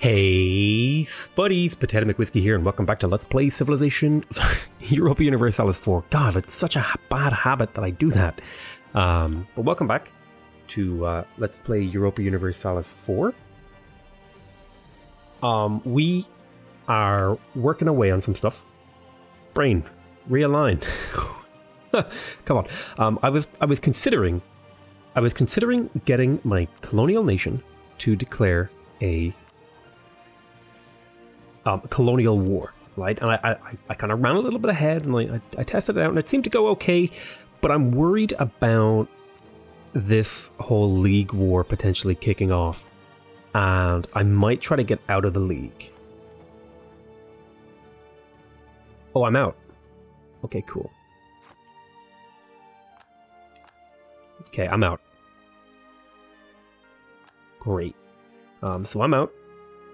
Hey, Spuddies, Potato McWhiskey here, and welcome back to Let's Play Civilization Europa Universalis 4. God, it's such a bad habit that I do that. Um, but welcome back to uh, Let's Play Europa Universalis 4. Um, we are working away on some stuff. Brain, realign. Come on. Um, I was I was considering I was considering getting my colonial nation to declare a um, colonial war, right? And I, I, I kind of ran a little bit ahead and I, I tested it out and it seemed to go okay, but I'm worried about this whole league war potentially kicking off, and I might try to get out of the league. Oh, I'm out. Okay, cool. Okay, I'm out. Great. Um, so I'm out.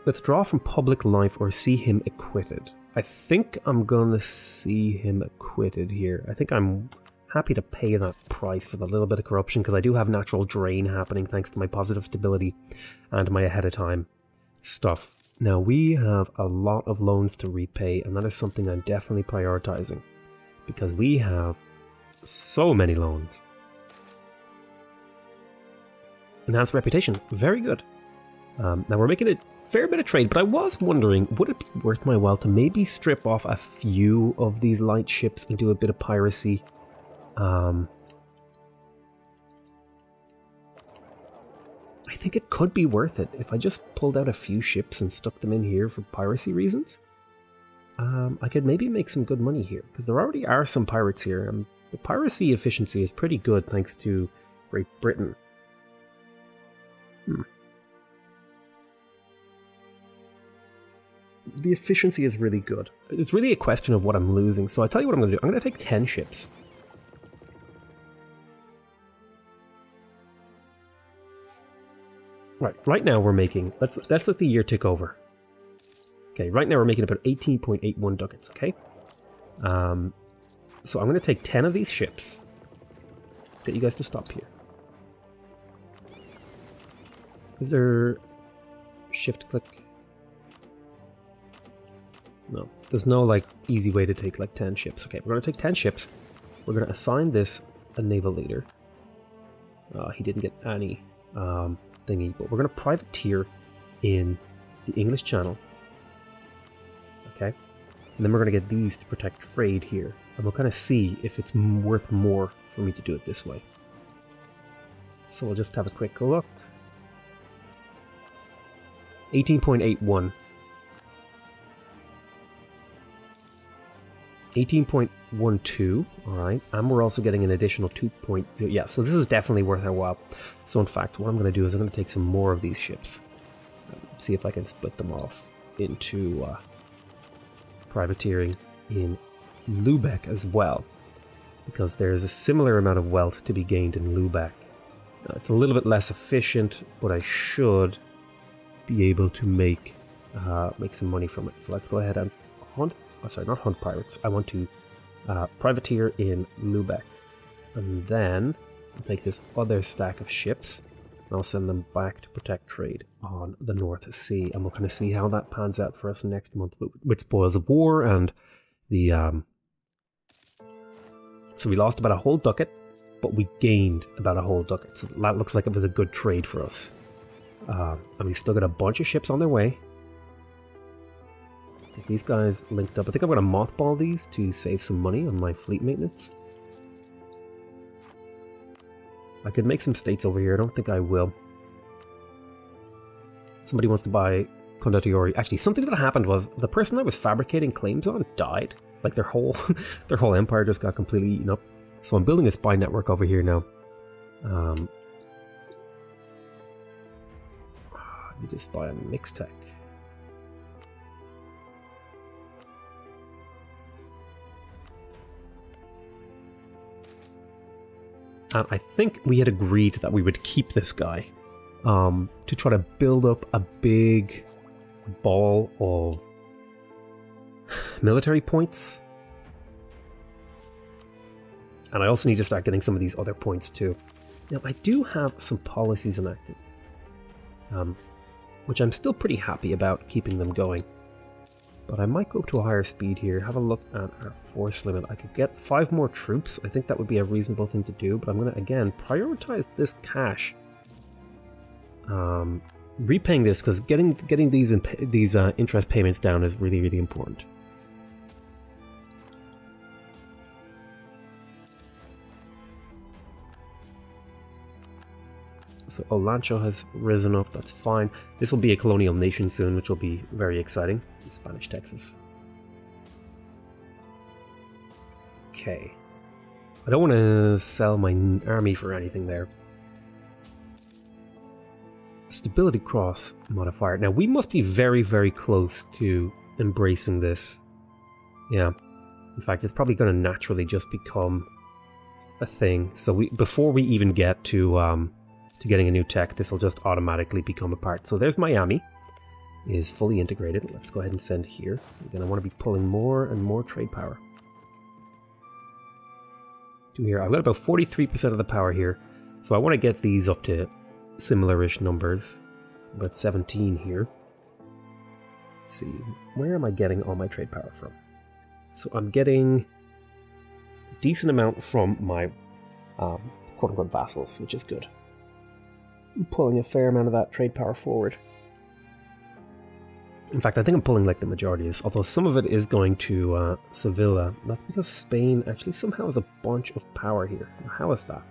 Withdraw from public life or see him acquitted. I think I'm gonna see him acquitted here. I think I'm happy to pay that price for the little bit of corruption because I do have natural drain happening thanks to my positive stability and my ahead of time stuff. Now we have a lot of loans to repay and that is something I'm definitely prioritizing because we have so many loans. Enhanced reputation, very good. Um, now we're making a fair bit of trade, but I was wondering, would it be worth my while to maybe strip off a few of these light ships and do a bit of piracy? Um, I think it could be worth it if I just pulled out a few ships and stuck them in here for piracy reasons. Um, I could maybe make some good money here, because there already are some pirates here, and the piracy efficiency is pretty good thanks to Great Britain. Hmm. The efficiency is really good. It's really a question of what I'm losing. So I tell you what I'm going to do. I'm going to take 10 ships. Right, right now we're making, let's, let's let the year tick over. Okay, right now we're making about 18.81 ducats, okay? Um, so I'm going to take 10 of these ships. Let's get you guys to stop here. Is there shift click? No, there's no like easy way to take like 10 ships. Okay, we're to take 10 ships. We're to assign this a naval leader. Uh, he didn't get any um, thingy, but we're to privateer in the English Channel. Okay, and then we're to get these to protect trade here. And we'll kind of see if it's worth more for me to do it this way. So we'll just have a quick look. 18.81 18.12, all right, and we're also getting an additional 2.0. Yeah, so this is definitely worth our while. So in fact, what I'm going to do is I'm going to take some more of these ships, see if I can split them off into uh, privateering in Lubeck as well, because there's a similar amount of wealth to be gained in Lubeck. Uh, it's a little bit less efficient, but I should be able to make uh, make some money from it. So let's go ahead and hunt oh, sorry, not hunt pirates. I want to uh, privateer in Lubeck. And then I'll take this other stack of ships and I'll send them back to protect trade on the North Sea. And we'll kind of see how that pans out for us next month with, spoils of war and the. Um... So we lost about a whole ducat, but we gained about a whole ducat. So that looks like it was a good trade for us. Uh, and we still got a bunch of ships on their way. Get these guys linked up. I think I'm going to mothball these to save some money on my fleet maintenance. I could make some states over here. I don't think I will. Somebody wants to buy Condottieri. Actually, something that happened was the person I was fabricating claims on died. Like their whole their whole empire just got completely eaten up. So I'm building a spy network over here now. Um, I need to spy on Mixtec. And I think we had agreed that we would keep this guy um, to try to build up a big ball of military points. And I also need to start getting some of these other points too. Now, I do have some policies enacted. Um, which I'm still pretty happy about keeping them going. But I might go to a higher speed here, have a look at our force limit. I could get five more troops. I think that would be a reasonable thing to do, but I'm going to, again, prioritize this cash. Um, repaying this, because getting getting these, these uh, interest payments down is really, really important. So Olancho has risen up, that's fine. This will be a colonial nation soon, which will be very exciting. Spanish Texas. Okay. I don't want to sell my army for anything there. Stability cross modifier. Now we must be very, very close to embracing this. Yeah. In fact, it's probably going to naturally just become a thing. So we before we even get to um, to getting a new tech, this will just automatically become a part. So there's Miami, is fully integrated. Let's go ahead and send here. Again, I want to be pulling more and more trade power. To here, I've got about 43% of the power here, so I want to get these up to similar-ish numbers. About 17 here. Let's see, where am I getting all my trade power from? So I'm getting a decent amount from my um, quote-unquote vassals, which is good pulling a fair amount of that trade power forward. In fact, I think I'm pulling like the majority is, although some of it is going to uh, Sevilla. That's because Spain actually somehow has a bunch of power here. How is that?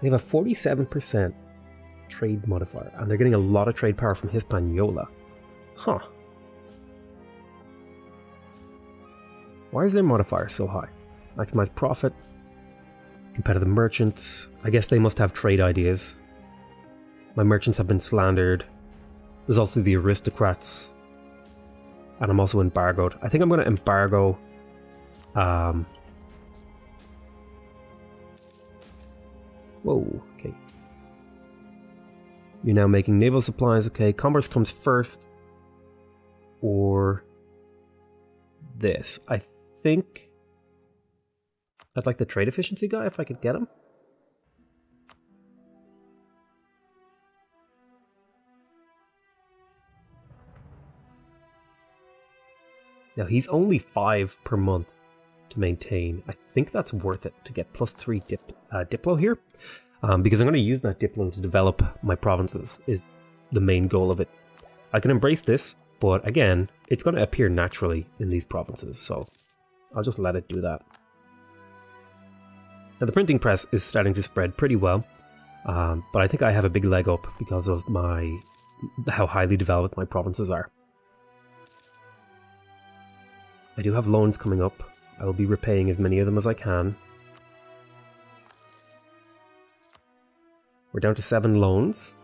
They have a 47% trade modifier, and they're getting a lot of trade power from Hispaniola. Huh. Why is their modifier so high? Maximize profit, Competitive merchants. I guess they must have trade ideas. My merchants have been slandered. There's also the aristocrats. And I'm also embargoed. I think I'm going to embargo... Um... Whoa, okay. You're now making naval supplies, okay. Commerce comes first. Or... This. I think... I'd like the trade efficiency guy if I could get him. Now he's only five per month to maintain. I think that's worth it to get plus three dip, uh, Diplo here. Um, because I'm going to use that Diplo to develop my provinces is the main goal of it. I can embrace this, but again, it's going to appear naturally in these provinces, so I'll just let it do that. Now the printing press is starting to spread pretty well, um, but I think I have a big leg up because of my how highly developed my provinces are. I do have loans coming up. I will be repaying as many of them as I can. We're down to seven loans.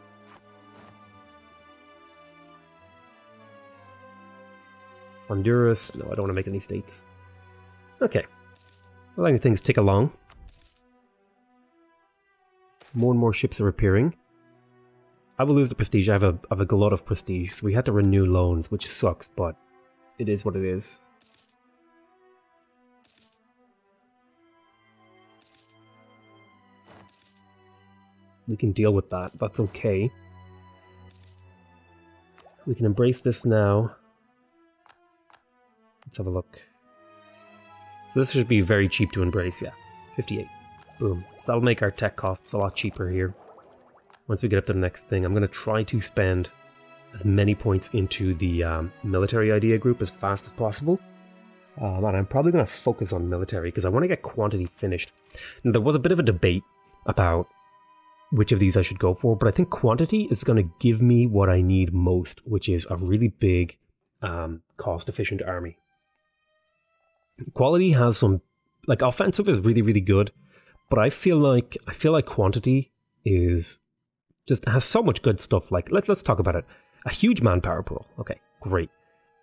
Honduras. No, I don't want to make any states. Okay. Letting things tick along. More and more ships are appearing. I will lose the prestige. I have a, I have a lot of prestige, so we had to renew loans, which sucks, but it is what it is. We can deal with that. That's okay. We can embrace this now. Let's have a look. So this should be very cheap to embrace, yeah. 58. Boom. So that'll make our tech costs a lot cheaper here. Once we get up to the next thing, I'm going to try to spend as many points into the um, military idea group as fast as possible. Um, and I'm probably going to focus on military because I want to get quantity finished. Now, there was a bit of a debate about which of these I should go for, but I think quantity is going to give me what I need most, which is a really big, um, cost efficient army. Quality has some, like, offensive is really, really good but I feel like I feel like quantity is just has so much good stuff. Like let's let's talk about it. A huge manpower pool. Okay, great,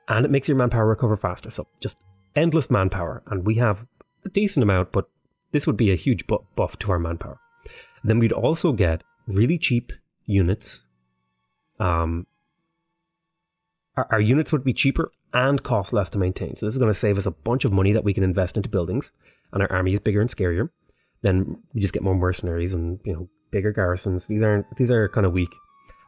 and it makes your manpower recover faster. So just endless manpower, and we have a decent amount, but this would be a huge buff to our manpower. Then we'd also get really cheap units. Um, our, our units would be cheaper and cost less to maintain. So this is going to save us a bunch of money that we can invest into buildings, and our army is bigger and scarier then you just get more mercenaries and you know bigger garrisons. These aren't these are kind of weak.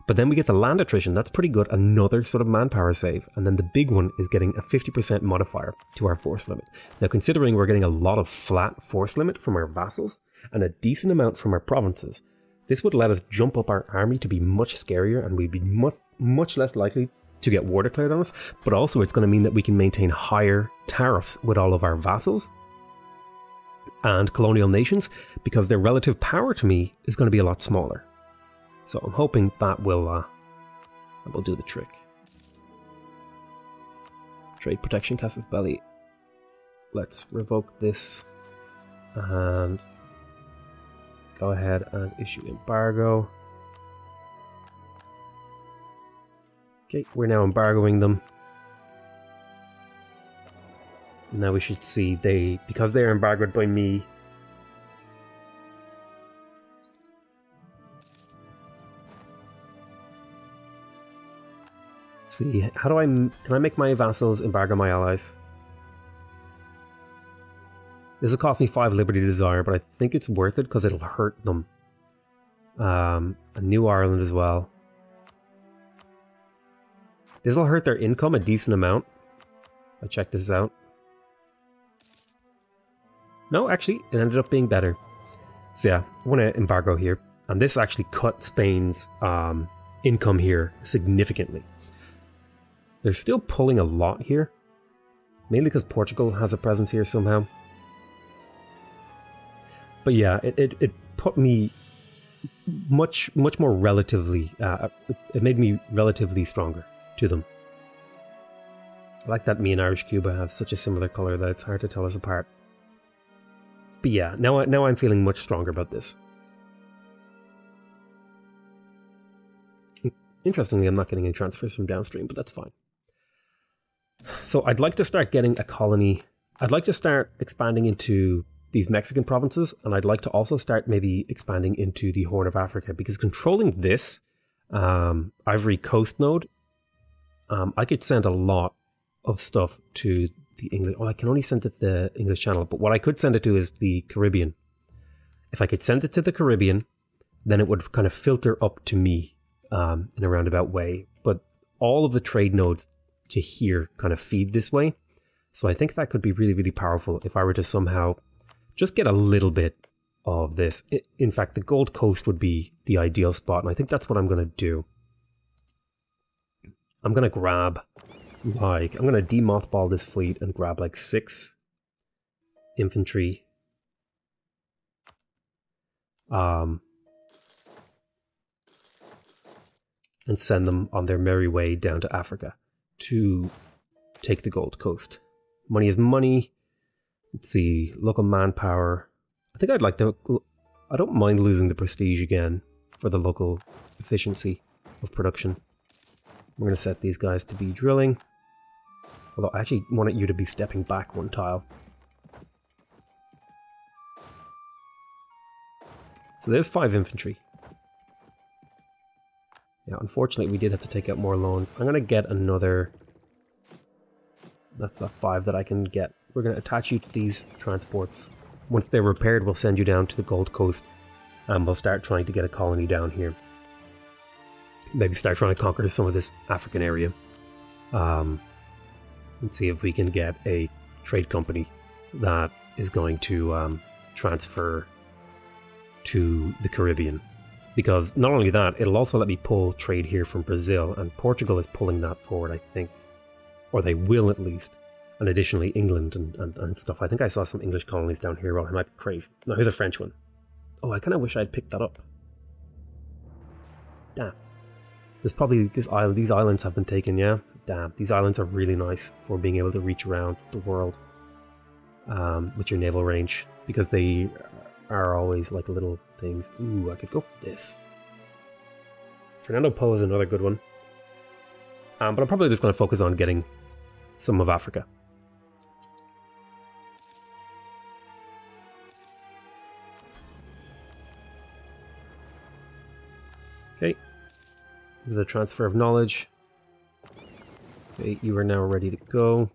But then we get the land attrition. That's pretty good. Another sort of manpower save. And then the big one is getting a 50% modifier to our force limit. Now, considering we're getting a lot of flat force limit from our vassals and a decent amount from our provinces, this would let us jump up our army to be much scarier and we'd be much, much less likely to get war declared on us. But also, it's going to mean that we can maintain higher tariffs with all of our vassals and colonial nations because their relative power to me is going to be a lot smaller. So I'm hoping that will uh, that will do the trick. Trade protection Casus Belli. Let's revoke this and go ahead and issue embargo. Okay, we're now embargoing them. Now we should see they because they're embargoed by me see. How do I... Can I make my vassals embargo my allies? This will cost me 5 Liberty Desire, but I think it's worth it because it'll hurt them. Um, New Ireland as well. This will hurt their income a decent amount. I check this out. No, actually, it ended up being better. So yeah, I want to embargo here. And this actually cut Spain's um, income here significantly. They're still pulling a lot here. Mainly because Portugal has a presence here somehow. But yeah, it, it, it put me much much more relatively uh, it made me relatively stronger to them I like that me and Irish Cuba have such a similar color that it's hard to tell us apart but yeah now, now I'm feeling much stronger about this interestingly I'm not getting any transfers from downstream but that's fine so I'd like to start getting a colony. I'd like to start expanding into these Mexican provinces, and I'd like to also start maybe expanding into the Horn of Africa because controlling this um, Ivory Coast node, um, I could send a lot of stuff to the English. Oh, I can only send it the English Channel, but what I could send it to is the Caribbean. If I could send it to the Caribbean, then it would kind of filter up to me um, in a roundabout way. But all of the trade nodes to here kind of feed this way. So I think that could be really, really powerful if I were to somehow just get a little bit of this. In fact, the Gold Coast would be the ideal spot, and I think that's what I'm going to do. I'm going to grab, like, I'm going to demothball this fleet and grab like six infantry. Um, and send them on their merry way down to Africa to take the Gold Coast. Money is money. Let's see, local manpower. I think I'd like to. I don't mind losing the prestige again for the local efficiency of production. We're going to set these guys to be drilling. Although I actually wanted you to be stepping back one tile. So there's five infantry. Yeah, unfortunately, we did have to take out more loans. I'm to get another... That's a five that I can get. We're to attach you to these transports. Once they're repaired, we'll send you down to the Gold Coast. And we'll start trying to get a colony down here. Maybe start trying to conquer some of this African area. Um, and see if we can get a trade company that is going to um, transfer to the Caribbean because not only that, it'll also let me pull trade here from Brazil, and Portugal is pulling that forward, I think. Or they will at least. And additionally, England and, and, and stuff. I think I saw some English colonies down here. Well, I might be crazy. No, here's a French one. Oh, I kind of wish I'd picked that up. Damn. There's probably this island. These islands have been taken. Yeah. Damn. These islands are really nice for being able to reach around the world um, with your naval range because they are always like little things. Ooh, I could go for this. Fernando Po is another good one. Um, but I'm probably just going to focus on getting some of Africa. Okay. There's a transfer of knowledge. Okay, you are now ready to go.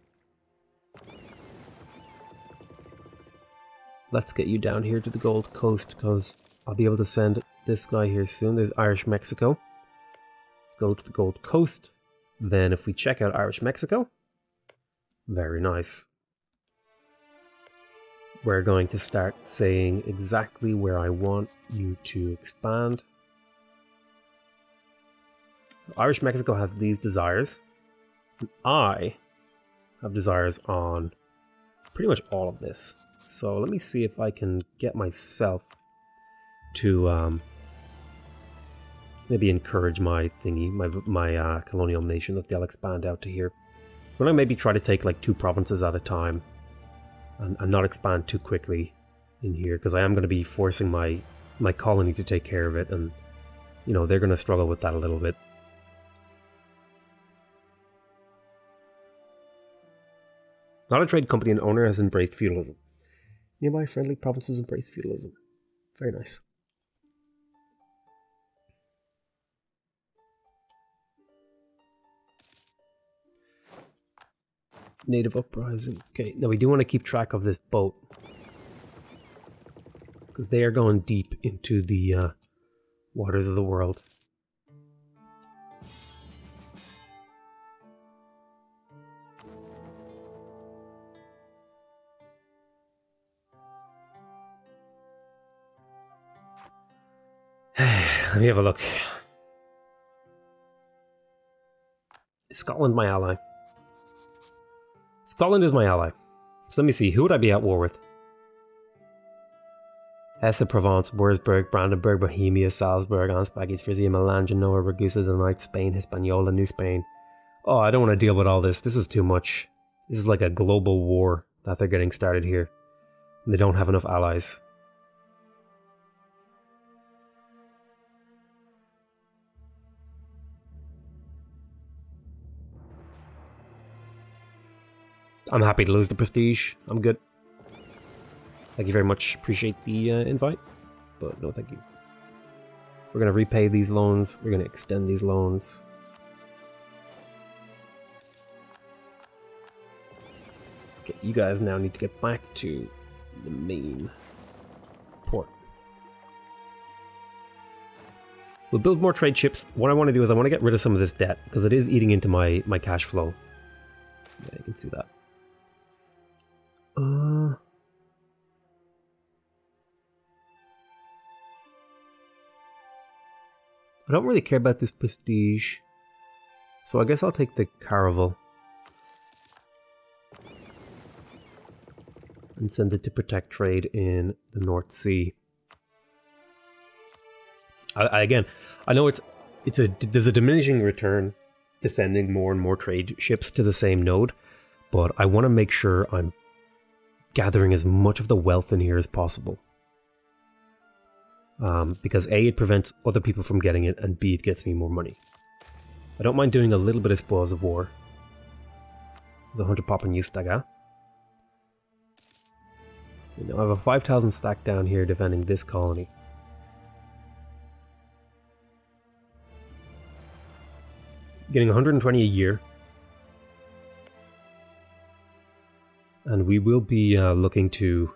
let's get you down here to the Gold Coast because I'll be able to send this guy here soon. There's Irish Mexico. Let's go to the Gold Coast. Then if we check out Irish Mexico, very nice. We're going to start saying exactly where I want you to expand. Irish Mexico has these desires. I have desires on pretty much all of this. So let me see if I can get myself to um, maybe encourage my thingy, my my uh, colonial nation that they'll expand out to here. I'm gonna maybe try to take like two provinces at a time and, and not expand too quickly in here because I am gonna be forcing my my colony to take care of it, and you know they're gonna struggle with that a little bit. Not a trade company and owner has embraced feudalism. Nearby friendly provinces embrace feudalism. Very nice. Native uprising. Okay, now we do want to keep track of this boat. Because they are going deep into the uh, waters of the world. Let me have a look. Is Scotland my ally? Scotland is my ally. So let me see, who would I be at war with? Hesse, Provence, Wurzburg, Brandenburg, Bohemia, Salzburg, Ansbach, Frisia, Milan, Genoa, Ragusa, the Night, Spain, Hispaniola, New Spain. Oh, I don't want to deal with all this. This is too much. This is like a global war that they're getting started here. They don't have enough allies. I'm happy to lose the prestige. I'm good. Thank you very much. Appreciate the uh, invite, but no thank you. We're going to repay these loans. We're going to extend these loans. Okay, you guys now need to get back to the main port. We'll build more trade ships. What I want to do is I want to get rid of some of this debt because it is eating into my, my cash flow. Yeah, you can see that. Don't really care about this prestige. So I guess I'll take the Caravel. And send it to protect trade in the North Sea. I, I, again, I know it's it's a there's a diminishing return to sending more and more trade ships to the same node, but I want to make sure I'm gathering as much of the wealth in here as possible. Um, because A, it prevents other people from getting it, and B, it gets me more money. I don't mind doing a little bit of spoils of war. There's a 100 pop and use stagger. So now I have a 5,000 stack down here defending this colony. Getting 120 a year. And we will be uh, looking to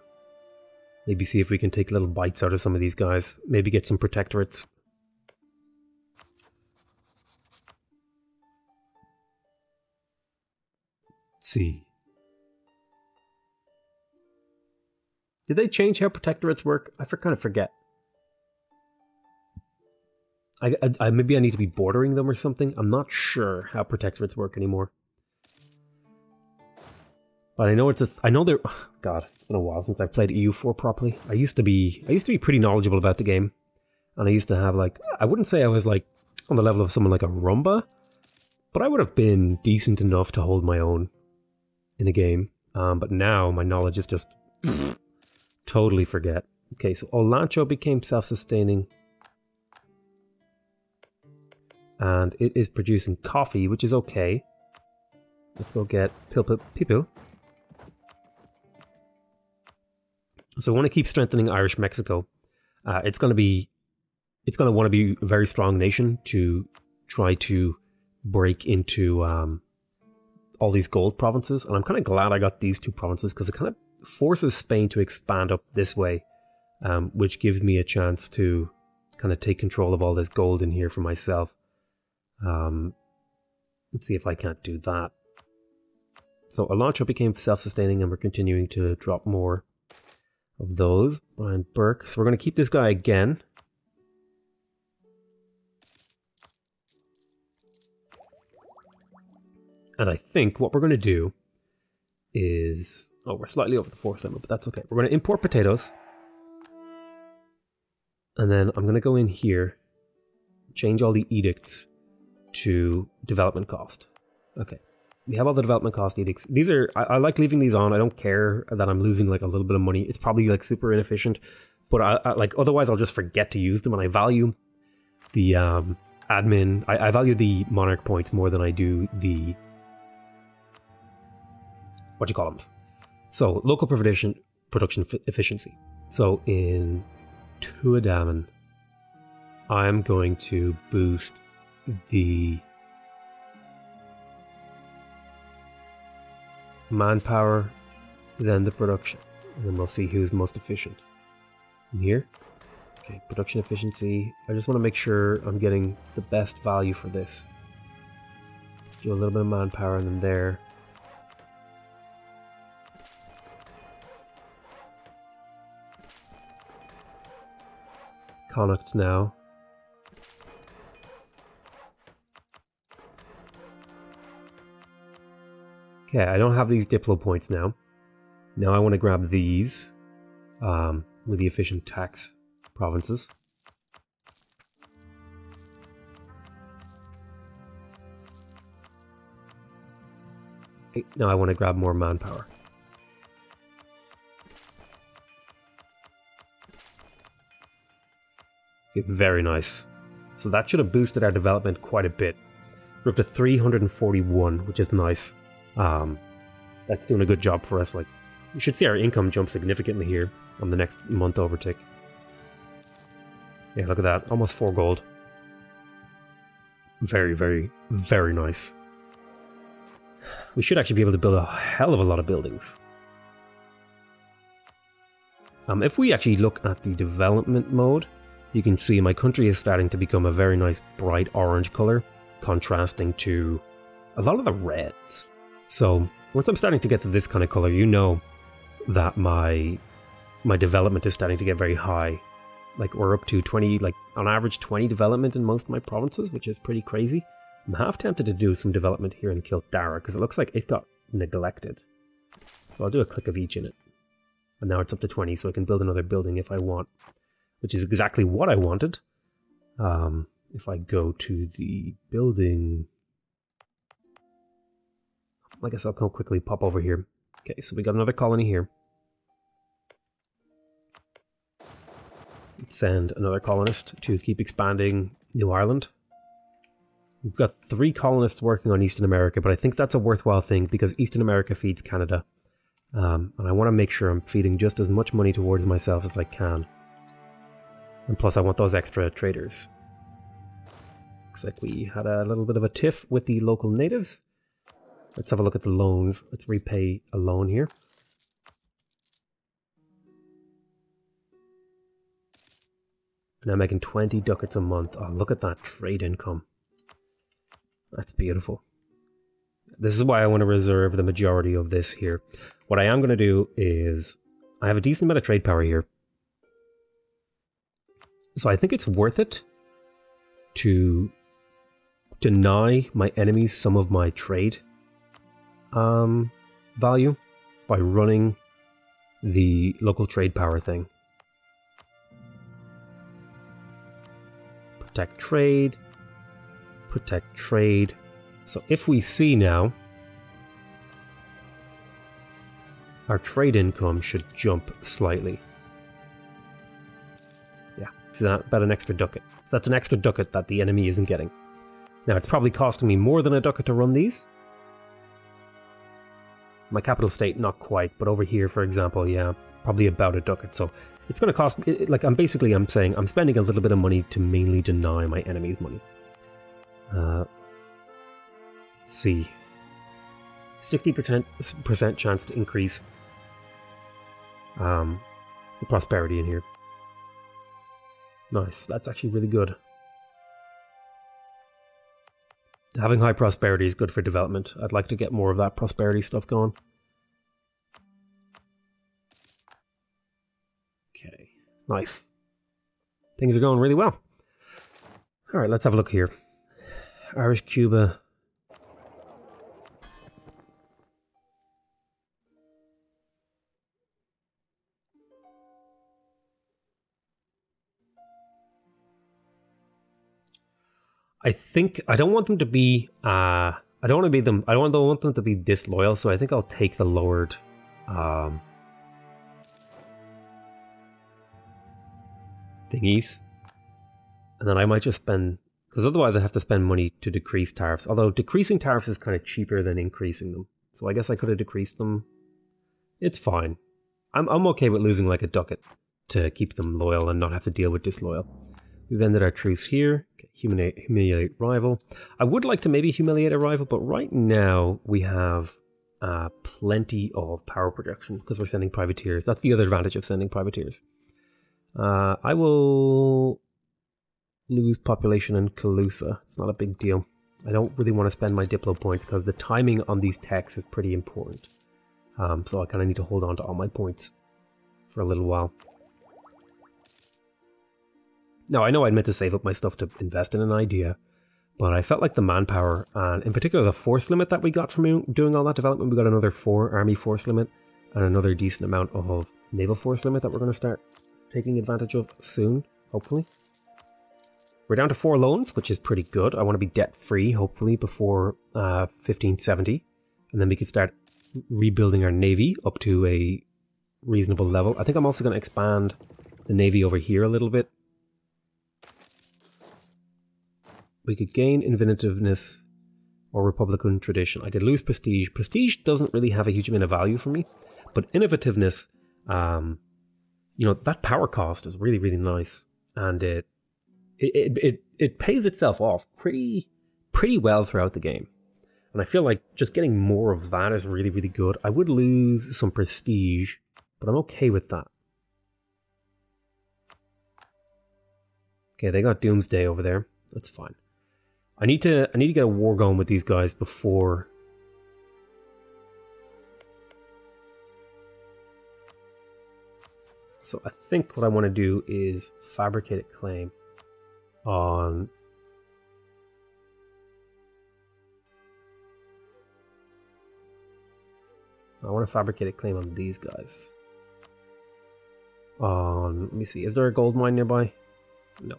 maybe see if we can take little bites out of some of these guys. Maybe get some protectorates. Let's see. Did they change how protectorates work? I for, kind of forget. I, I, I, maybe I need to be bordering them or something. I'm not sure how protectorates work anymore. But I know it's a, I know there. God, it's been a while since I've played EU4 properly. I used to be I used to be pretty knowledgeable about the game, and I used to have like I wouldn't say I was like on the level of someone like a Rumba, but I would have been decent enough to hold my own in a game. Um, but now my knowledge is just totally forget. Okay, so Olancho became self-sustaining. And it is producing coffee, which is okay. Let's go get Pilpil People. So I want to keep strengthening Irish Mexico. Uh, it's going to be, it's going to want to be a very strong nation to try to break into um, all these gold provinces. And I'm kind of glad I got these two provinces because it kind of forces Spain to expand up this way, um, which gives me a chance to kind of take control of all this gold in here for myself. Um, let's see if I can't do that. So Elantra became self-sustaining and we're continuing to drop more of those. Brian Burke. So we're going to keep this guy again. And I think what we're going to do is... Oh, we're slightly over the force limit, but that's okay. We're going to import potatoes. And then I'm going to go in here, change all the edicts to development cost. Okay. We have all the development cost edicts. These are, I, I, like leaving these on. I don't care that I'm losing like a little bit of money. It's probably like super inefficient, but I, I like otherwise I'll just forget to use them. And I value the um, admin, I, I value the monarch points more than I do the what do you call them. So local production production efficiency. So in Tuadhmhumhain, I'm going to boost the manpower, then the production, and then we'll see who's most efficient. In here, okay, production efficiency. I just want to make sure I'm getting the best value for this. Do a little bit of manpower, and then there. Connacht now. Okay, I don't have these Diplo points now. Now I want to grab these um, with the efficient tax provinces. Now I want to grab more manpower. Okay, very nice. So that should have boosted our development quite a bit. We're up to 341, which is nice. Um, that's doing a good job for us. Like, you should see our income jump significantly here on the next month overtick. Yeah, look at that. Almost four gold. Very, very, very nice. We should actually be able to build a hell of a lot of buildings. Um, if we actually look at the development mode, you can see my country is starting to become a very nice bright orange color, contrasting to a lot of the reds. So once I'm starting to get to this kind of color, you know that my my development is starting to get very high. Like we're up to 20, like on average 20 development in most of my provinces, which is pretty crazy. I'm half tempted to do some development here in Kildara because it looks like it got neglected. So I'll do a click of each in it. And now it's up to 20, so I can build another building if I want, which is exactly what I wanted. Um, if I go to the building I guess I'll come quickly pop over here. Okay, so we got another colony here. Send another colonist to keep expanding New Ireland. We've got three colonists working on Eastern America, but I think that's a worthwhile thing because Eastern America feeds Canada. Um, and I want to make sure I'm feeding just as much money towards myself as I can. And plus I want those extra traders. Looks like we had a little bit of a tiff with the local natives. Let's have a look at the loans. Let's repay a loan here. I'm making 20 ducats a month. Oh, look at that trade income. That's beautiful. This is why I want to reserve the majority of this here. What I am going to do is I have a decent amount of trade power here. So I think it's worth it to deny my enemies some of my trade um, value by running the local trade power thing. Protect trade, protect trade. So if we see now, our trade income should jump slightly. Yeah, it's about an extra ducat. So that's an extra ducat that the enemy isn't getting. Now it's probably costing me more than a ducat to run these, my capital state, not quite, but over here, for example, yeah, probably about a ducat. So it's going to cost, it, like, I'm basically, I'm saying, I'm spending a little bit of money to mainly deny my enemies money. Uh, let's see. 60% chance to increase um, the prosperity in here. Nice, that's actually really good. Having high prosperity is good for development. I'd like to get more of that prosperity stuff going. Okay, nice. Things are going really well. All right, let's have a look here. Irish Cuba. I think I don't want them to be. Uh, I don't want to be them. I don't want them to be disloyal. So I think I'll take the lowered. Um, thingies, and then I might just spend because otherwise I'd have to spend money to decrease tariffs. Although decreasing tariffs is kind of cheaper than increasing them, so I guess I could have decreased them. It's fine. I'm I'm okay with losing like a ducat to keep them loyal and not have to deal with disloyal. We've ended our truce here. Humiliate, humiliate rival. I would like to maybe humiliate a rival, but right now we have uh, plenty of power projection because we're sending privateers. That's the other advantage of sending privateers. Uh, I will lose population in Calusa. It's not a big deal. I don't really want to spend my Diplo points because the timing on these techs is pretty important. Um, so I kind of need to hold on to all my points for a little while. Now, I know I'd meant to save up my stuff to invest in an idea, but I felt like the manpower, and in particular the force limit that we got from doing all that development, we got another four army force limit and another decent amount of naval force limit that we're going to start taking advantage of soon, hopefully. We're down to four loans, which is pretty good. I want to be debt free, hopefully, before uh, 1570. And then we could start rebuilding our navy up to a reasonable level. I think I'm also going to expand the navy over here a little bit We could gain inventiveness or republican tradition. I could lose prestige. Prestige doesn't really have a huge amount of value for me, but innovativeness, um, you know, that power cost is really really nice, and it it it it pays itself off pretty pretty well throughout the game. And I feel like just getting more of that is really really good. I would lose some prestige, but I'm okay with that. Okay, they got Doomsday over there. That's fine. I need to I need to get a war going with these guys before So I think what I want to do is fabricate a claim on I want to fabricate a claim on these guys. On let me see, is there a gold mine nearby? No.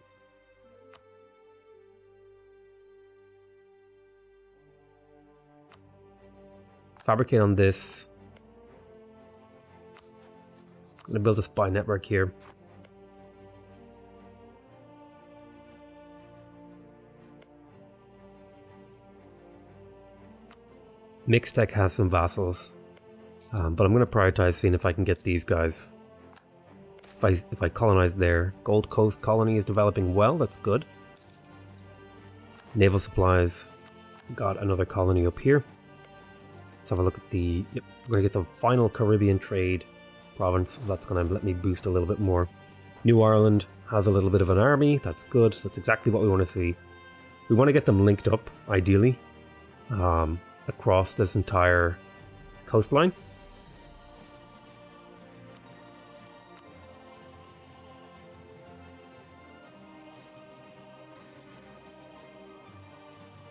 Fabricate on this. I'm gonna build a spy network here. Mixtec has some vassals, um, but I'm going to prioritize seeing if I can get these guys. If I, if I colonize there, Gold Coast colony is developing well, that's good. Naval supplies, got another colony up here. Let's have a look at the... Yep, we're going to get the final Caribbean trade province. So that's going to let me boost a little bit more. New Ireland has a little bit of an army. That's good. That's exactly what we want to see. We want to get them linked up, ideally, um, across this entire coastline.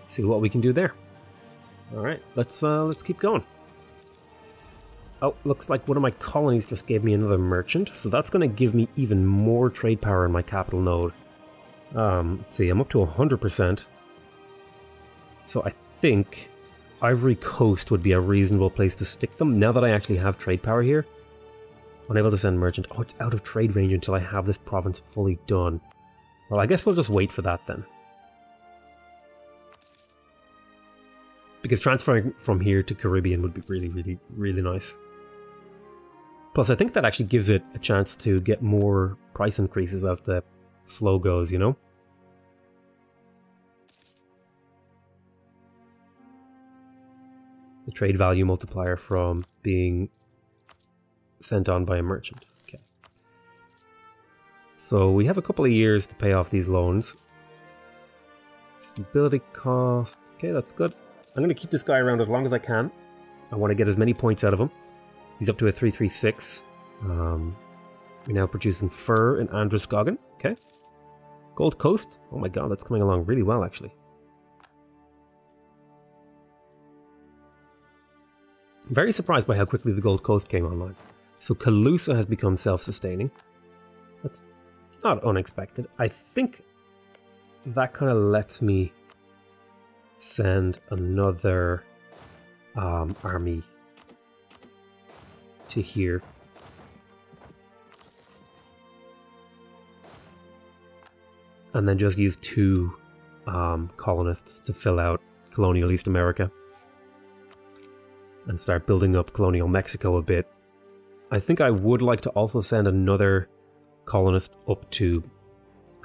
see what we can do there. All right, let's uh, let's keep going. Oh, looks like one of my colonies just gave me another merchant, so that's going to give me even more trade power in my capital node. Um, see, I'm up to 100%. So I think Ivory Coast would be a reasonable place to stick them, now that I actually have trade power here. Unable to send merchant. Oh, it's out of trade range until I have this province fully done. Well, I guess we'll just wait for that then. Because transferring from here to Caribbean would be really, really, really nice. Plus, I think that actually gives it a chance to get more price increases as the flow goes, you know? The trade value multiplier from being sent on by a merchant. Okay. So we have a couple of years to pay off these loans. Stability cost, Okay, that's good. I'm going to keep this guy around as long as I can. I want to get as many points out of him. He's up to a 336. Um, we're now producing fur in Androscoggin. Okay. Gold Coast. Oh my god, that's coming along really well, actually. I'm very surprised by how quickly the Gold Coast came online. So Calusa has become self-sustaining. That's not unexpected. I think that kind of lets me send another um, army to here. And then just use two um, colonists to fill out colonial East America and start building up colonial Mexico a bit. I think I would like to also send another colonist up to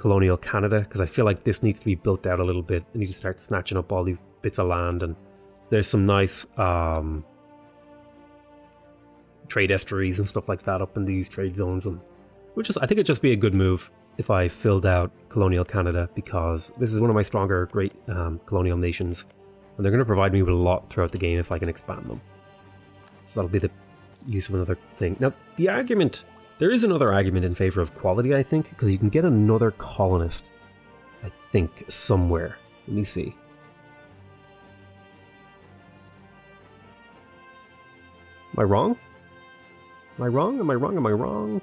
colonial Canada because I feel like this needs to be built out a little bit. I need to start snatching up all these bits of land and there's some nice um, trade estuaries and stuff like that up in these trade zones and which is I think it'd just be a good move if I filled out colonial Canada because this is one of my stronger great um, colonial nations and they're going to provide me with a lot throughout the game if I can expand them. So that'll be the use of another thing. Now, the argument, there is another argument in favor of quality, I think, because you can get another colonist, I think, somewhere. Let me see. Am I wrong? Am I wrong? Am I wrong? Am I wrong?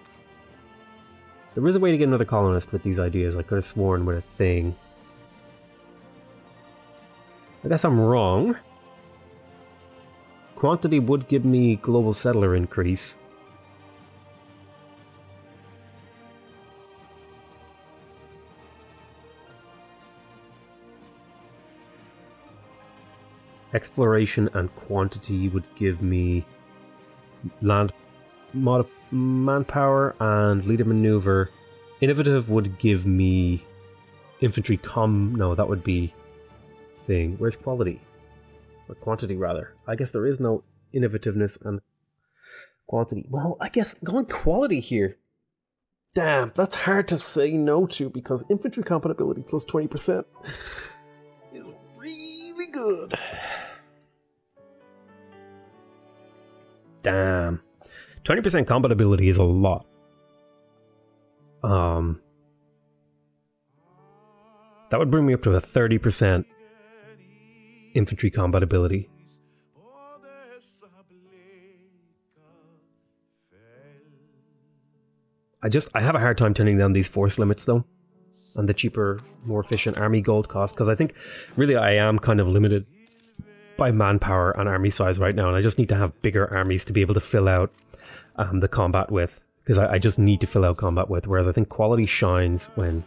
There is a way to get another colonist with these ideas. I could have sworn with a thing. I guess I'm wrong. Quantity would give me global settler increase. Exploration and quantity would give me land mod manpower and leader maneuver. Innovative would give me infantry com. No, that would be thing. Where's quality? or quantity rather. I guess there is no innovativeness and quantity. Well, I guess going quality here. Damn, that's hard to say no to because infantry combat ability plus 20% is really good. Damn. 20% combat ability is a lot. Um that would bring me up to a 30% infantry combat ability. I just I have a hard time turning down these force limits though, and the cheaper, more efficient army gold cost because I think really I am kind of limited by manpower and army size right now, and I just need to have bigger armies to be able to fill out um, the combat width because I, I, just need to fill out combat width. Whereas I think quality shines when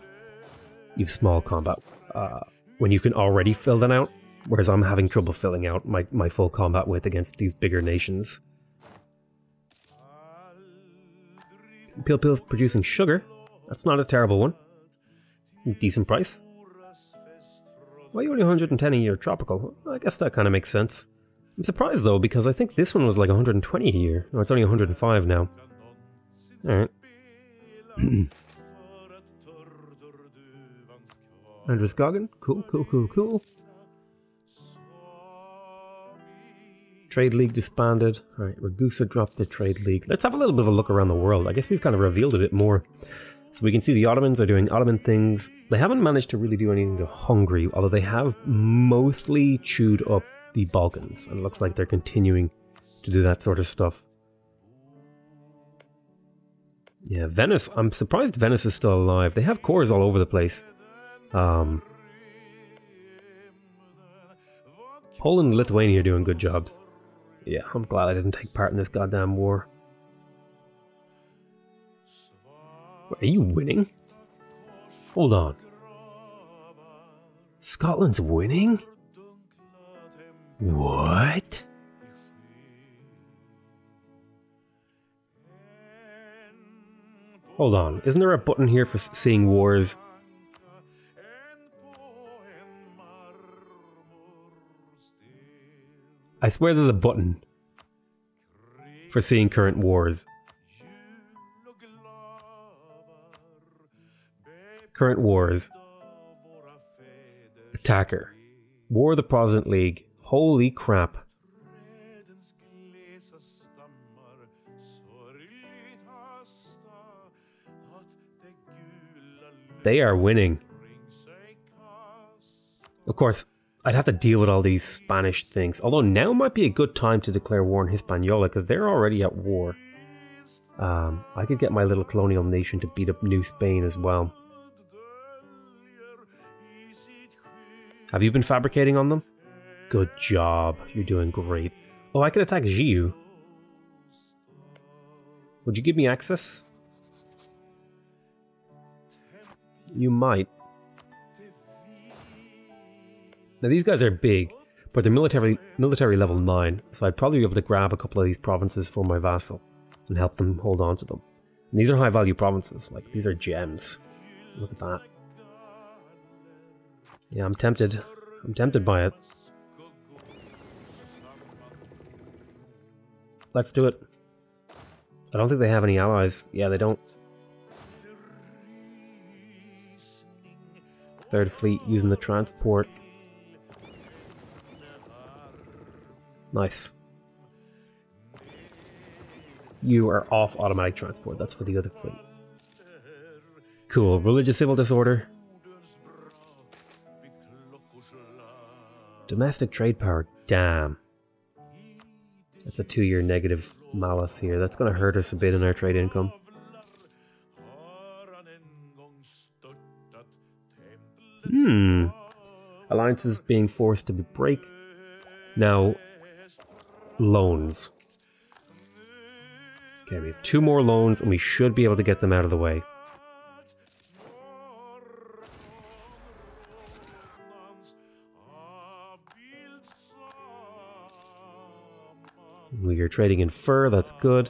you've small combat, uh, when you can already fill them out whereas I'm having trouble filling out my, my full combat width against these bigger nations. Peel Peel's producing sugar. That's not a terrible one. Decent price. Why only 110 a year tropical? I guess that kind of makes sense. I'm surprised though, because I think this one was like 120 a year. No, it's only 105 now. Alright. Androscoggin? Cool, cool, cool, cool. Trade League disbanded. All right, Ragusa dropped the Trade League. Let's have a little bit of a look around the world. I guess we've kind of revealed a bit more. So we can see the Ottomans are doing Ottoman things. They haven't managed to really do anything to Hungary, although they have mostly chewed up the Balkans. And it looks like they're continuing to do that sort of stuff. Yeah, Venice. I'm surprised Venice is still alive. They have cores all over the place. Um, Poland and Lithuania are doing good jobs. Yeah, I'm glad I didn't take part in this goddamn war. Are you winning? Hold on. Scotland's winning? What? Hold on, isn't there a button here for seeing wars? I swear there's a button for seeing current wars. Current wars. Attacker. War of the Protestant League. Holy crap. They are winning. Of course, I'd have to deal with all these Spanish things. Although now might be a good time to declare war on Hispaniola because they're already at war. Um, I could get my little colonial nation to beat up New Spain as well. Have you been fabricating on them? Good job. You're doing great. Oh, I can attack Jiu. Would you give me access? You might. Now these guys are big, but they're military military level 9, so I'd probably be able to grab a couple of these provinces for my vassal and help them hold on to them. And these are high value provinces, like these are gems. Look at that. Yeah, I'm tempted. I'm tempted by it. Let's do it. I don't think they have any allies. Yeah, they don't. Third Fleet using the transport. Nice. You are off automatic transport. That's for the other fleet. Cool. Religious civil disorder. Domestic trade power. Damn. That's a two-year negative malus here. That's going to hurt us a bit in our trade income. Hmm. Alliances being forced to break. Now, loans. Okay, we have two more loans and we should be able to get them out of the way. Are trading in fur, that's good.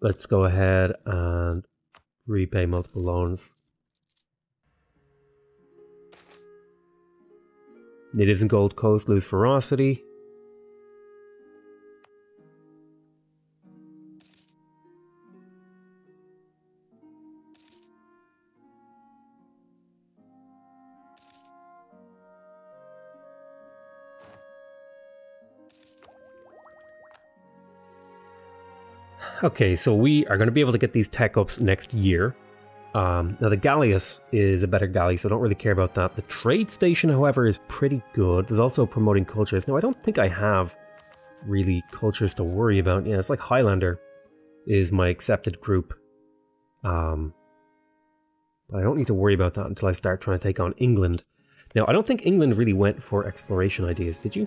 Let's go ahead and repay multiple loans. Natives in Gold Coast lose ferocity. Okay, so we are going to be able to get these tech ups next year. Um, now the Galleass is a better galley, so I don't really care about that. The trade station, however, is pretty good. There's also promoting cultures. Now I don't think I have really cultures to worry about. Yeah, it's like Highlander is my accepted group. Um, but I don't need to worry about that until I start trying to take on England. Now, I don't think England really went for exploration ideas, did you?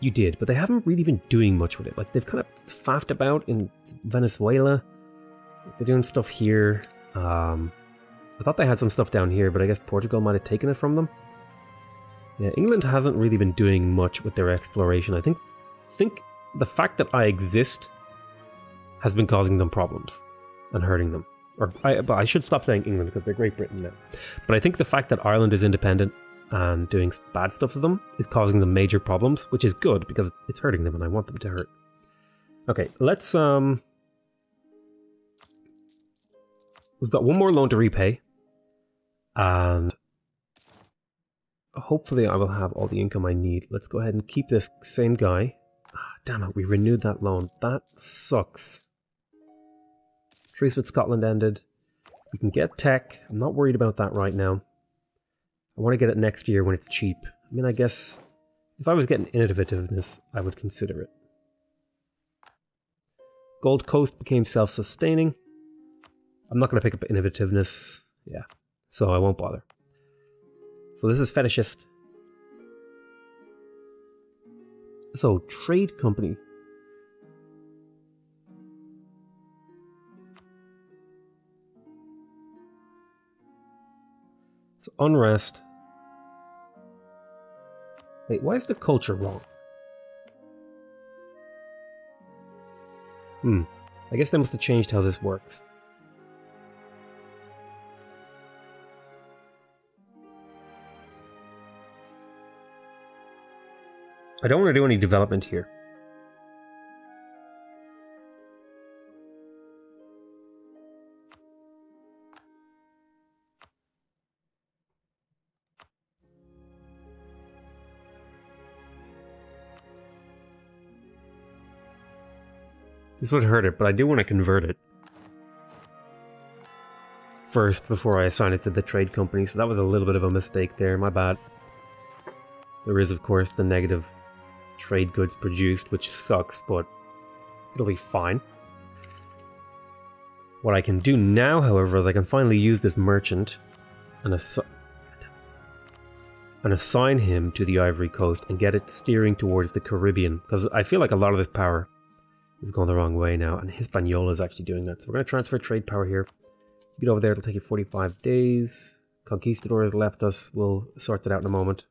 You did, but they haven't really been doing much with it. Like, they've kind of faffed about in Venezuela. They're doing stuff here. Um, I thought they had some stuff down here, but I guess Portugal might have taken it from them. Yeah, England hasn't really been doing much with their exploration. I think, think the fact that I exist has been causing them problems and hurting them. Or I, but I should stop saying England because they're Great Britain now. But I think the fact that Ireland is independent and doing bad stuff to them is causing them major problems, which is good because it's hurting them and I want them to hurt. Okay, let's um We've got one more loan to repay. And hopefully I will have all the income I need. Let's go ahead and keep this same guy. Ah, damn it, we renewed that loan. That sucks. Truce with Scotland ended. We can get tech. I'm not worried about that right now. I want to get it next year when it's cheap. I mean, I guess if I was getting innovativeness, I would consider it. Gold Coast became self-sustaining. I'm not going to pick up innovativeness. Yeah, so I won't bother. So this is fetishist. So trade company. So unrest. Wait, why is the culture wrong? Hmm. I guess they must have changed how this works. I don't want to do any development here. This would hurt it, but I do want to convert it first before I assign it to the trade company, so that was a little bit of a mistake there, my bad. There is, of course, the negative trade goods produced, which sucks, but it'll be fine. What I can do now, however, is I can finally use this merchant and, assi and assign him to the Ivory Coast and get it steering towards the Caribbean, because I feel like a lot of this power is going the wrong way now, and Hispaniola is actually doing that. So we're going to transfer trade power here. You get over there, it'll take you 45 days. Conquistador has left us, we'll sort it out in a moment.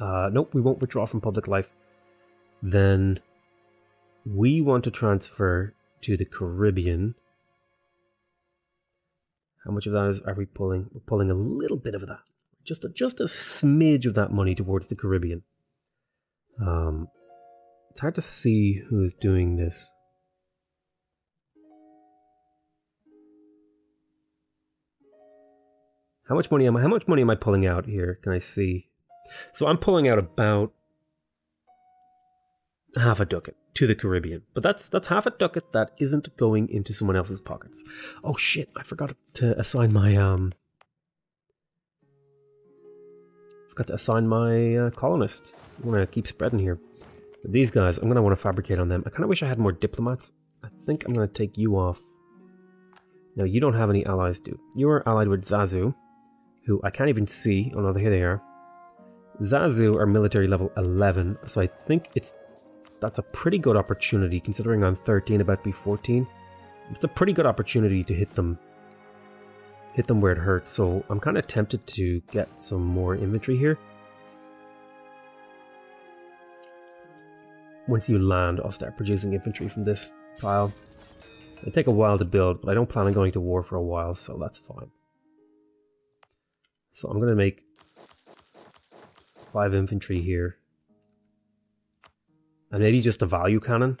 Uh, nope, we won't withdraw from public life. Then we want to transfer to the Caribbean. How much of that is are we pulling? We're pulling a little bit of that. Just a, just a smidge of that money towards the Caribbean. Um, it's hard to see who's doing this. How much money am I? How much money am I pulling out here? Can I see? So I'm pulling out about half a ducat to the Caribbean, but that's that's half a ducat that isn't going into someone else's pockets. Oh shit! I forgot to assign my um. Forgot to assign my uh, colonist. I'm gonna keep spreading here. But these guys, I'm gonna want to fabricate on them. I kind of wish I had more diplomats. I think I'm gonna take you off. No, you don't have any allies, do you? are allied with Zazzau, who I can't even see. Oh no, here they are. Zazzau are military level 11, so I think it's that's a pretty good opportunity considering I'm 13 about to be 14. It's a pretty good opportunity to hit them hit them where it hurts. So I'm kind of tempted to get some more infantry here. Once you land, I'll start producing infantry from this pile. It'll take a while to build, but I don't plan on going to war for a while, so that's fine. So I'm going to make five infantry here. And maybe just a value cannon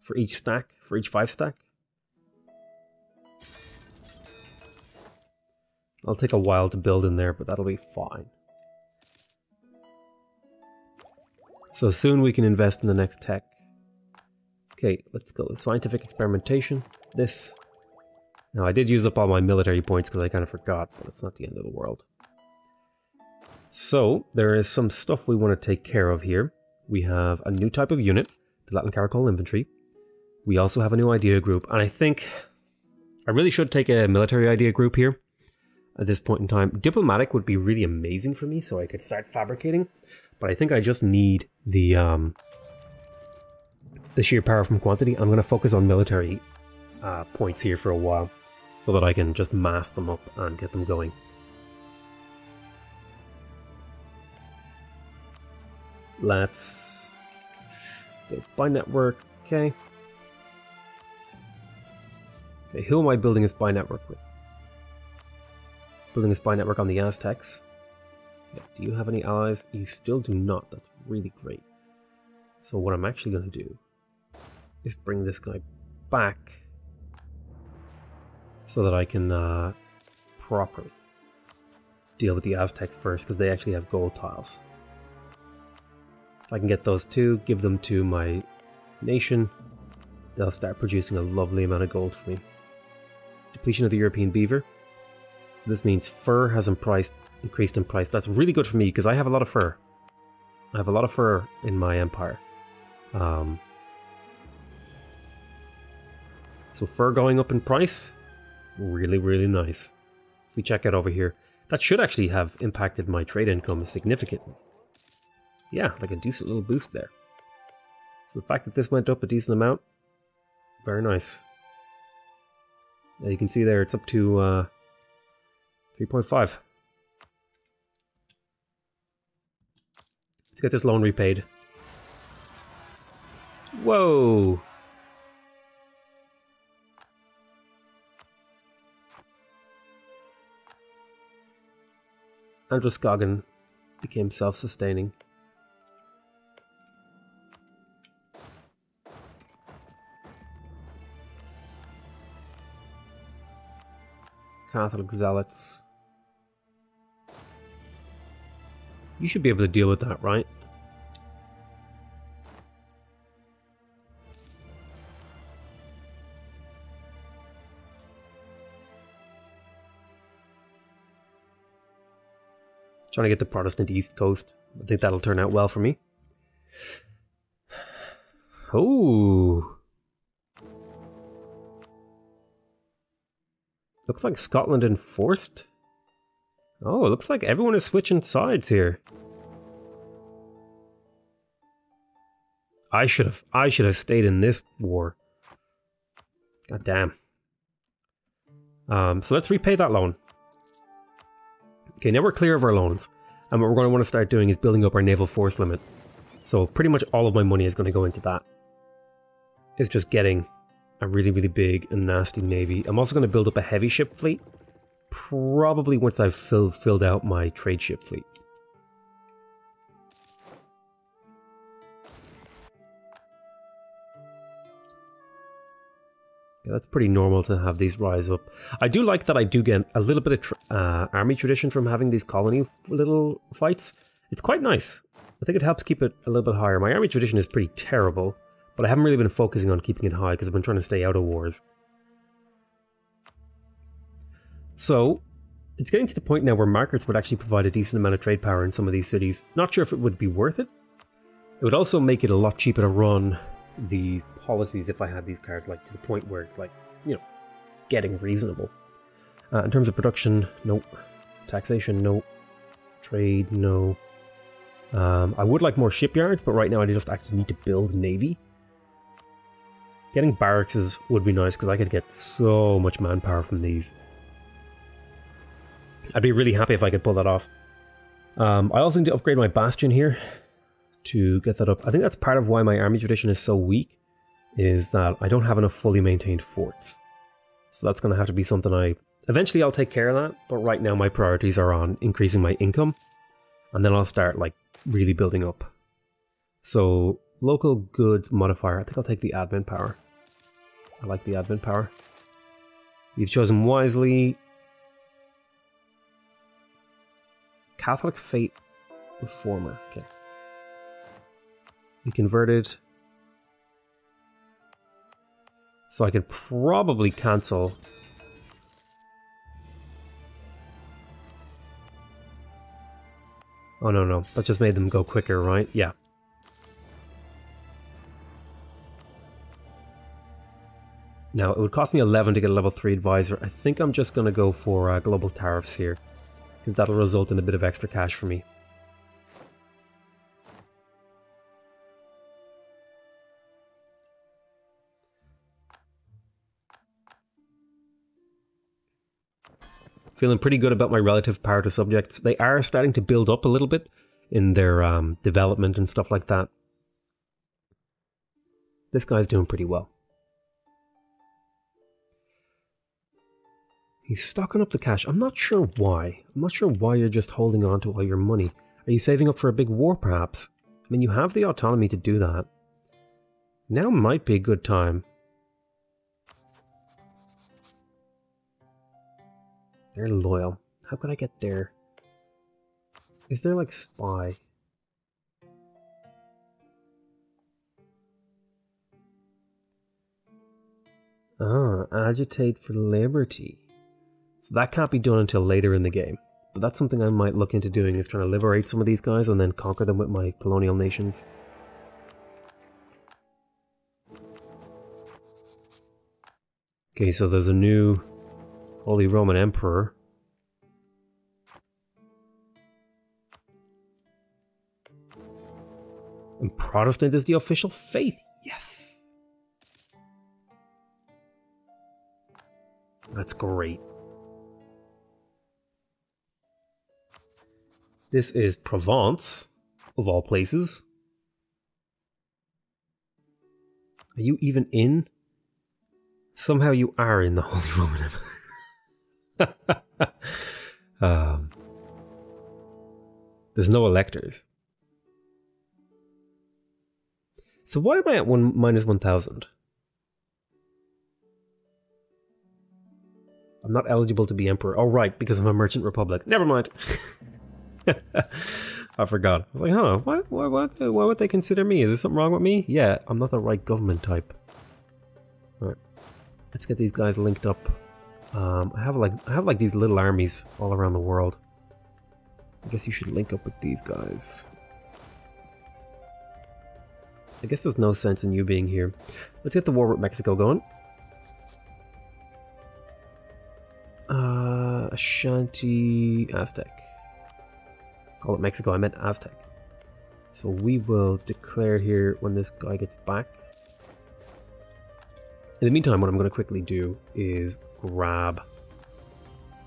for each stack, for each five stack. I'll take a while to build in there, but that'll be fine. So soon we can invest in the next tech. Okay, let's go. with Scientific experimentation. This. Now, I did use up all my military points because I kind of forgot, but it's not the end of the world. So there is some stuff we want to take care of here. We have a new type of unit, the Latin Caracol Infantry. We also have a new idea group, and I think I really should take a military idea group here at this point in time. Diplomatic would be really amazing for me, so I could start fabricating. But I think I just need the um, the sheer power from quantity. I'm going to focus on military uh, points here for a while, so that I can just mass them up and get them going. Let's go spy network. Okay. Okay, who am I building a spy network with? Building a spy network on the Aztecs. Okay, do you have any allies? You still do not. That's really great. So what I'm actually going to do is bring this guy back so that I can uh, properly deal with the Aztecs first because they actually have gold tiles. If I can get those two, give them to my nation, they'll start producing a lovely amount of gold for me. Depletion of the European beaver. This means fur has in price, increased in price. That's really good for me because I have a lot of fur. I have a lot of fur in my empire. Um, so fur going up in price, really, really nice. If we check it over here, that should actually have impacted my trade income significantly yeah, like a decent little boost there. So the fact that this went up a decent amount, very nice. You can see there it's up to uh, 3.5. Let's get this loan repaid. Whoa! Androscoggin became self-sustaining. Catholic zealots. You should be able to deal with that, right? Trying to get the Protestant East Coast. I think that'll turn out well for me. Oh. Looks like Scotland enforced Oh, it looks like everyone is switching sides here. I should have I should have stayed in this war. God damn. Um, so let's repay that loan. Okay, now we're clear of our loans. And what we're going to want to start doing is building up our naval force limit. So pretty much all of my money is going to go into that. It's just getting a really, really big and nasty navy. I'm also going to build up a heavy ship fleet. Probably once I've fill, filled out my trade ship fleet. Yeah, that's pretty normal to have these rise up. I do like that I do get a little bit of tr uh, army tradition from having these colony little fights. It's quite nice. I think it helps keep it a little bit higher. My army tradition is pretty terrible, but I haven't really been focusing on keeping it high because I've been trying to stay out of wars. So, it's getting to the point now where markets would actually provide a decent amount of trade power in some of these cities. Not sure if it would be worth it. It would also make it a lot cheaper to run these policies if I had these cards like to the point where it's like, you know, getting reasonable. Uh, in terms of production, no. Taxation, no. Trade, no. Um, I would like more shipyards, but right now I just actually need to build navy. Getting barracks would be nice because I could get so much manpower from these. I'd be really happy if I could pull that off. Um, I also need to upgrade my bastion here to get that up. I think that's part of why my army tradition is so weak, is that I don't have enough fully maintained forts. So that's going to have to be something I... Eventually I'll take care of that, but right now my priorities are on increasing my income, and then I'll start like really building up. So local goods modifier, I think I'll take the admin power. I like the admin power. You've chosen wisely. Catholic Faith Reformer. Okay. Be converted. So I could probably cancel. Oh no no, that just made them go quicker, right? Yeah. Now, it would cost me 11 to get a level 3 advisor. I think I'm just going to go for uh, global tariffs here. Because that'll result in a bit of extra cash for me. Feeling pretty good about my relative power to subjects. They are starting to build up a little bit in their um, development and stuff like that. This guy's doing pretty well. He's stocking up the cash. I'm not sure why. I'm not sure why you're just holding on to all your money. Are you saving up for a big war, perhaps? I mean, you have the autonomy to do that. Now might be a good time. They're loyal. How could I get there? Is there like spy? Ah, agitate for liberty. That can't be done until later in the game. But that's something I might look into doing, is trying to liberate some of these guys and then conquer them with my colonial nations. Okay, so there's a new Holy Roman Emperor. And Protestant is the official faith. Yes. That's great. This is Provence, of all places. Are you even in? Somehow you are in the Holy Roman Empire. um, there's no electors. So why am I at one minus one thousand? I'm not eligible to be emperor. Oh right, because I'm a merchant republic. Never mind. I forgot. I was like, huh? Why, why, why, why would they consider me? Is there something wrong with me? Yeah, I'm not the right government type. All right, let's get these guys linked up. Um, I have like I have like these little armies all around the world. I guess you should link up with these guys. I guess there's no sense in you being here. Let's get the war with Mexico going. Uh, Ashanti Aztec. Call it Mexico, I meant Aztec. So we will declare here when this guy gets back. In the meantime, what I'm going to quickly do is grab...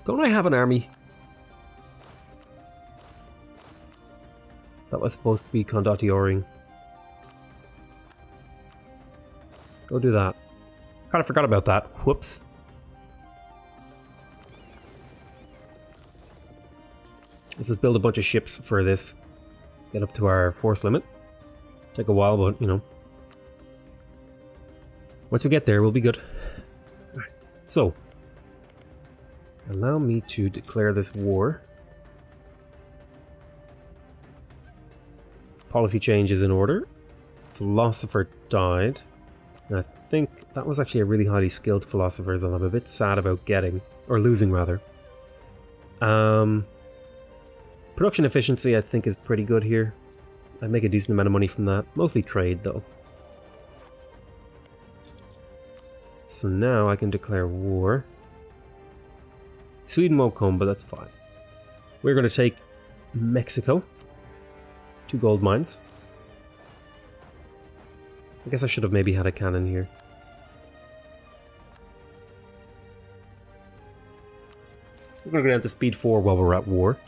Don't I have an army? That was supposed to be Condottiering. Go do that. Kind of forgot about that. Whoops. Let's just build a bunch of ships for this. Get up to our force limit. Take a while, but, you know. Once we get there, we'll be good. So. Allow me to declare this war. Policy change is in order. Philosopher died. And I think that was actually a really highly skilled philosopher that I'm a bit sad about getting. Or losing, rather. Um, production efficiency, I think, is pretty good here. I make a decent amount of money from that. Mostly trade, though. So now I can declare war. Sweden won't come, but that's fine. We're going to take Mexico. Two gold mines. I guess I should have maybe had a cannon here. We're going to go down to speed 4 while we're at war.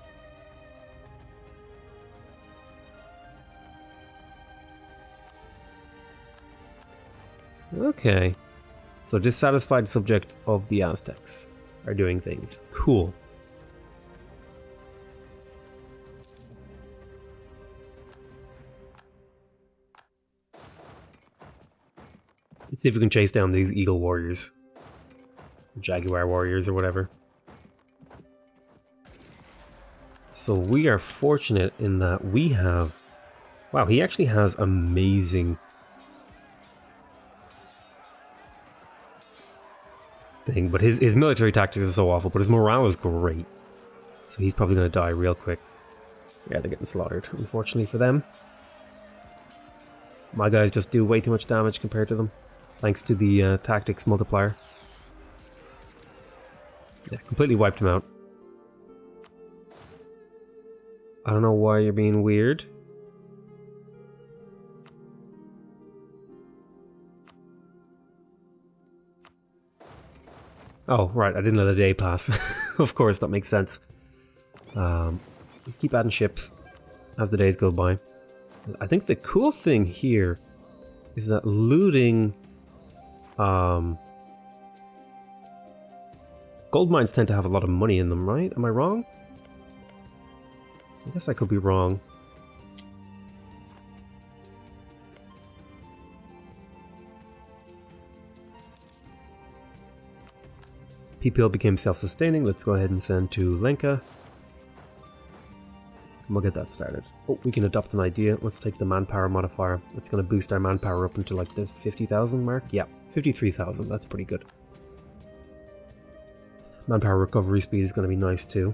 Okay. So dissatisfied subject of the Aztecs are doing things. Cool. Let's see if we can chase down these eagle warriors. Jaguar warriors or whatever. So we are fortunate in that we have... Wow, he actually has amazing... thing, but his, his military tactics are so awful, but his morale is great. So he's probably going to die real quick. Yeah, they're getting slaughtered, unfortunately for them. My guys just do way too much damage compared to them thanks to the uh, tactics multiplier. Yeah, completely wiped him out. I don't know why you're being weird. Oh, right, I didn't let the day pass. of course, that makes sense. Um, let's keep adding ships as the days go by. I think the cool thing here is that looting um, gold mines tend to have a lot of money in them, right? Am I wrong? I guess I could be wrong. PPL became self-sustaining. Let's go ahead and send to Lenca. And we'll get that started. Oh, we can adopt an idea. Let's take the manpower modifier. It's going to boost our manpower up into like the 50,000 mark. Yeah, 53,000. That's pretty good. Manpower recovery speed is going to be nice too.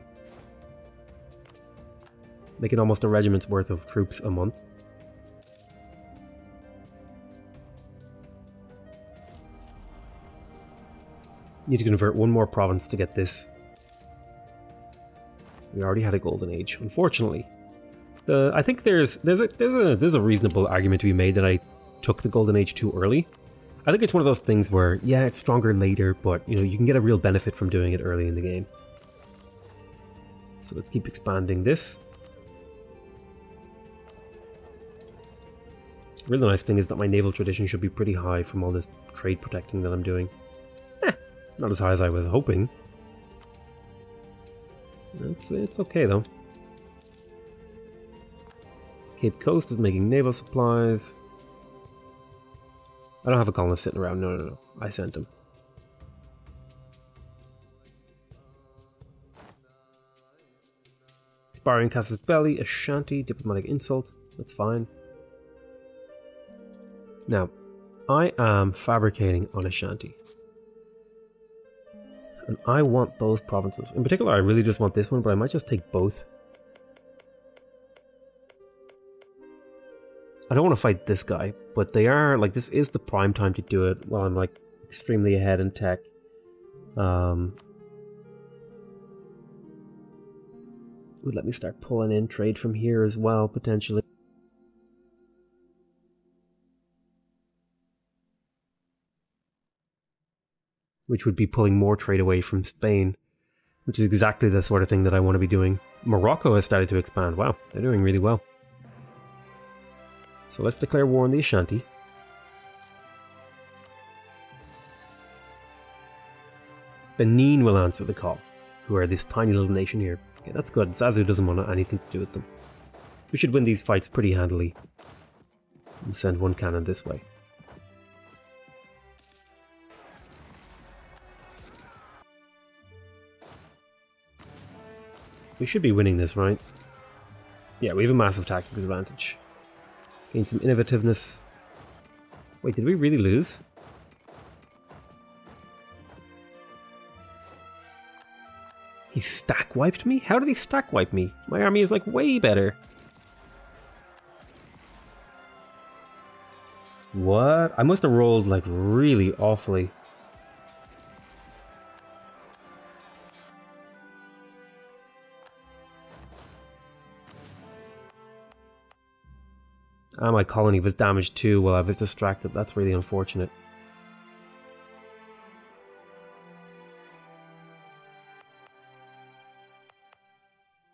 Making almost a regiment's worth of troops a month. Need to convert one more province to get this we already had a golden age, unfortunately. The I think there's there's a there's a there's a reasonable argument to be made that I took the golden age too early. I think it's one of those things where yeah, it's stronger later, but you know you can get a real benefit from doing it early in the game. So let's keep expanding this. Really nice thing is that my naval tradition should be pretty high from all this trade protecting that I'm doing. Not as high as I was hoping. It's, it's okay though. Cape Coast is making naval supplies. I don't have a colonist sitting around. No, no, no. I sent him. Sparring Casus Belli, Ashanti, diplomatic insult. That's fine. Now, I am fabricating on Ashanti and I want those provinces. In particular, I really just want this one, but I might just take both. I don't want to fight this guy, but they are, like, this is the prime time to do it while I'm, like, extremely ahead in tech. Um, would let me start pulling in trade from here as well, potentially. Which would be pulling more trade away from Spain, which is exactly the sort of thing that I want to be doing. Morocco has started to expand. Wow, they're doing really well. So let's declare war on the Ashanti. Benin will answer the call, who are this tiny little nation here. Okay, that's good. Zazzau doesn't want anything to do with them. We should win these fights pretty handily. And send one cannon this way. We should be winning this, right? Yeah, we have a massive tactical advantage. Gain some innovativeness. Wait, did we really lose? He stack wiped me? How did he stack wipe me? My army is like way better. What? I must have rolled like really awfully. Ah, my colony was damaged too while I was distracted. That's really unfortunate.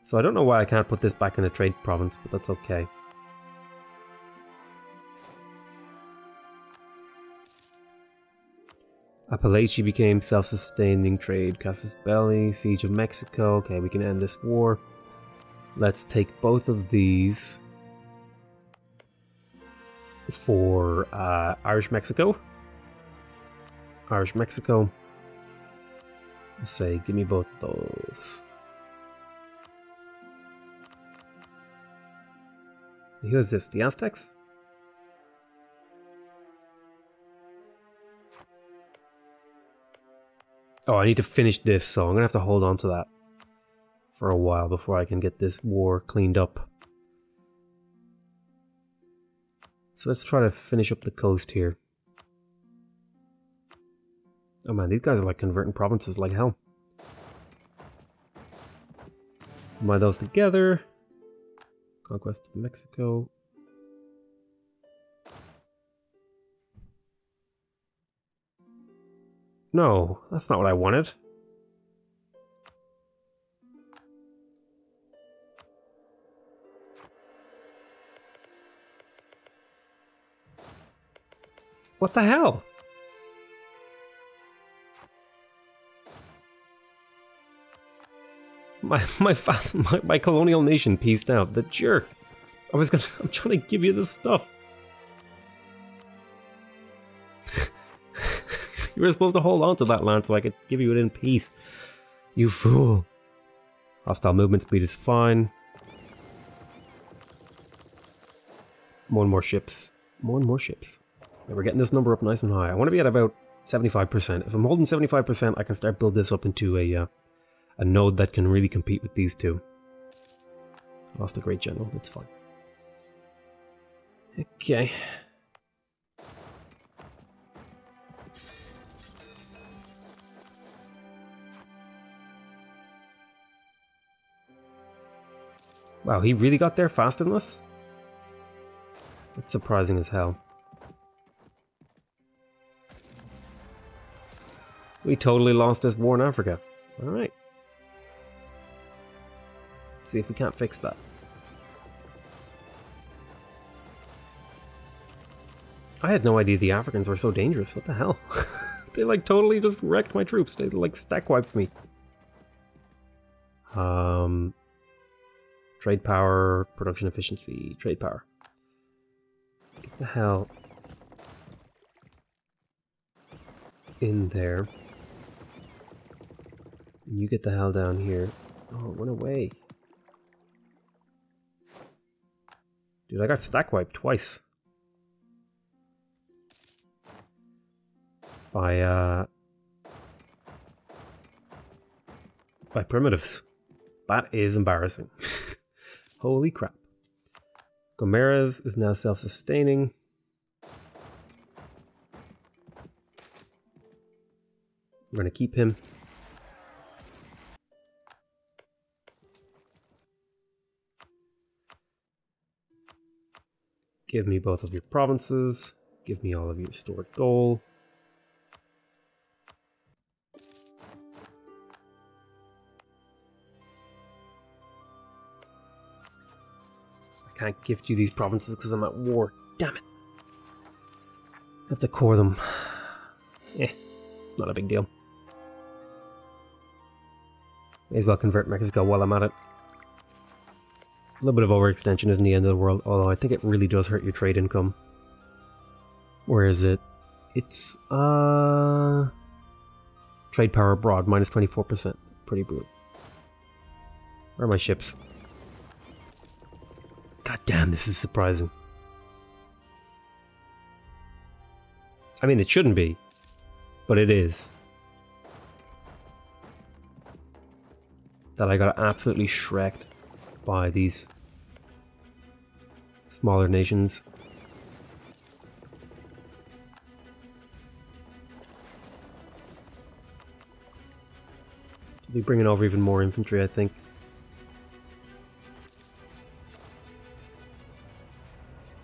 So I don't know why I can't put this back in a trade province, but that's okay. Appalachia became self-sustaining trade. Casus Belli, Siege of Mexico. Okay, we can end this war. Let's take both of these for uh, Irish Mexico. Irish Mexico. Let's say, give me both of those. Who is this? The Aztecs? Oh, I need to finish this, so I'm going to have to hold on to that for a while before I can get this war cleaned up. So let's try to finish up the coast here. Oh man, these guys are like converting provinces like hell. Combine those together. Conquest of Mexico. No, that's not what I wanted. What the hell? My my fast my, my colonial nation pieced out. The jerk. I was gonna I'm trying to give you this stuff. you were supposed to hold on to that land so I could give you it in peace. You fool. Hostile movement speed is fine. More and more ships. More and more ships. We're getting this number up nice and high. I want to be at about 75%. If I'm holding 75%, I can start build this up into a uh, a node that can really compete with these two. Lost a great general, that's fine. Okay. Wow, he really got there fast in this? That's surprising as hell. We totally lost this war in Africa. Alright. See if we can't fix that. I had no idea the Africans were so dangerous. What the hell? they like totally just wrecked my troops. They like stack wiped me. Um, trade power, production efficiency, trade power. Get the hell in there. You get the hell down here. Oh, it went away. Dude, I got stack wiped twice. By, uh... By primitives. That is embarrassing. Holy crap. Gomeres is now self-sustaining. We're to keep him. Give me both of your provinces. Give me all of your stored gold. I can't gift you these provinces because I'm at war. Damn it. I have to core them. eh, it's not a big deal. May as well convert Mexico while I'm at it. A little bit of overextension isn't the end of the world, although I think it really does hurt your trade income. Where is it? It's, uh... Trade power abroad, minus 24%. Pretty brutal. Where are my ships? God damn, this is surprising. I mean, it shouldn't be, but it is. That I got absolutely shreked by these smaller nations. We'll be bringing over even more infantry, I think.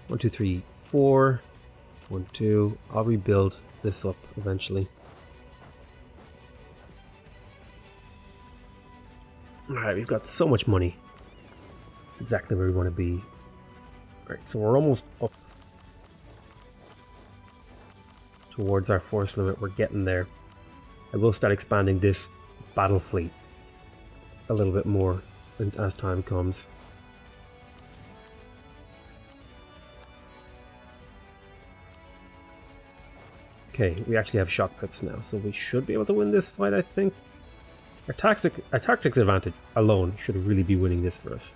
One, two, three, four. One, two. I'll rebuild this up eventually. Alright, we've got so much money. Exactly where we want to be. Alright, so we're almost up towards our force limit. We're getting there. I will start expanding this battle fleet a little bit more as time comes. Okay, we actually have shock pips now, so we should be able to win this fight, I think. Our, tactic, our tactics advantage alone should really be winning this for us.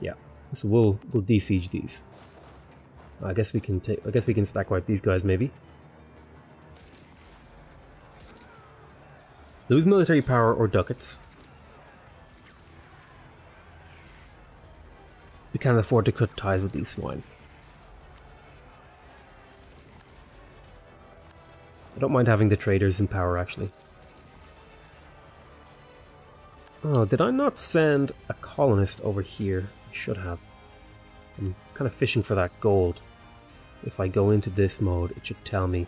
Yeah, so we'll we'll desiege these. I guess we can take. I guess we can stack wipe these guys maybe. Lose military power or ducats. We can't afford to cut ties with these swine. I don't mind having the traders in power actually. Oh, did I not send a colonist over here? Should have. I'm kind of fishing for that gold. If I go into this mode, it should tell me.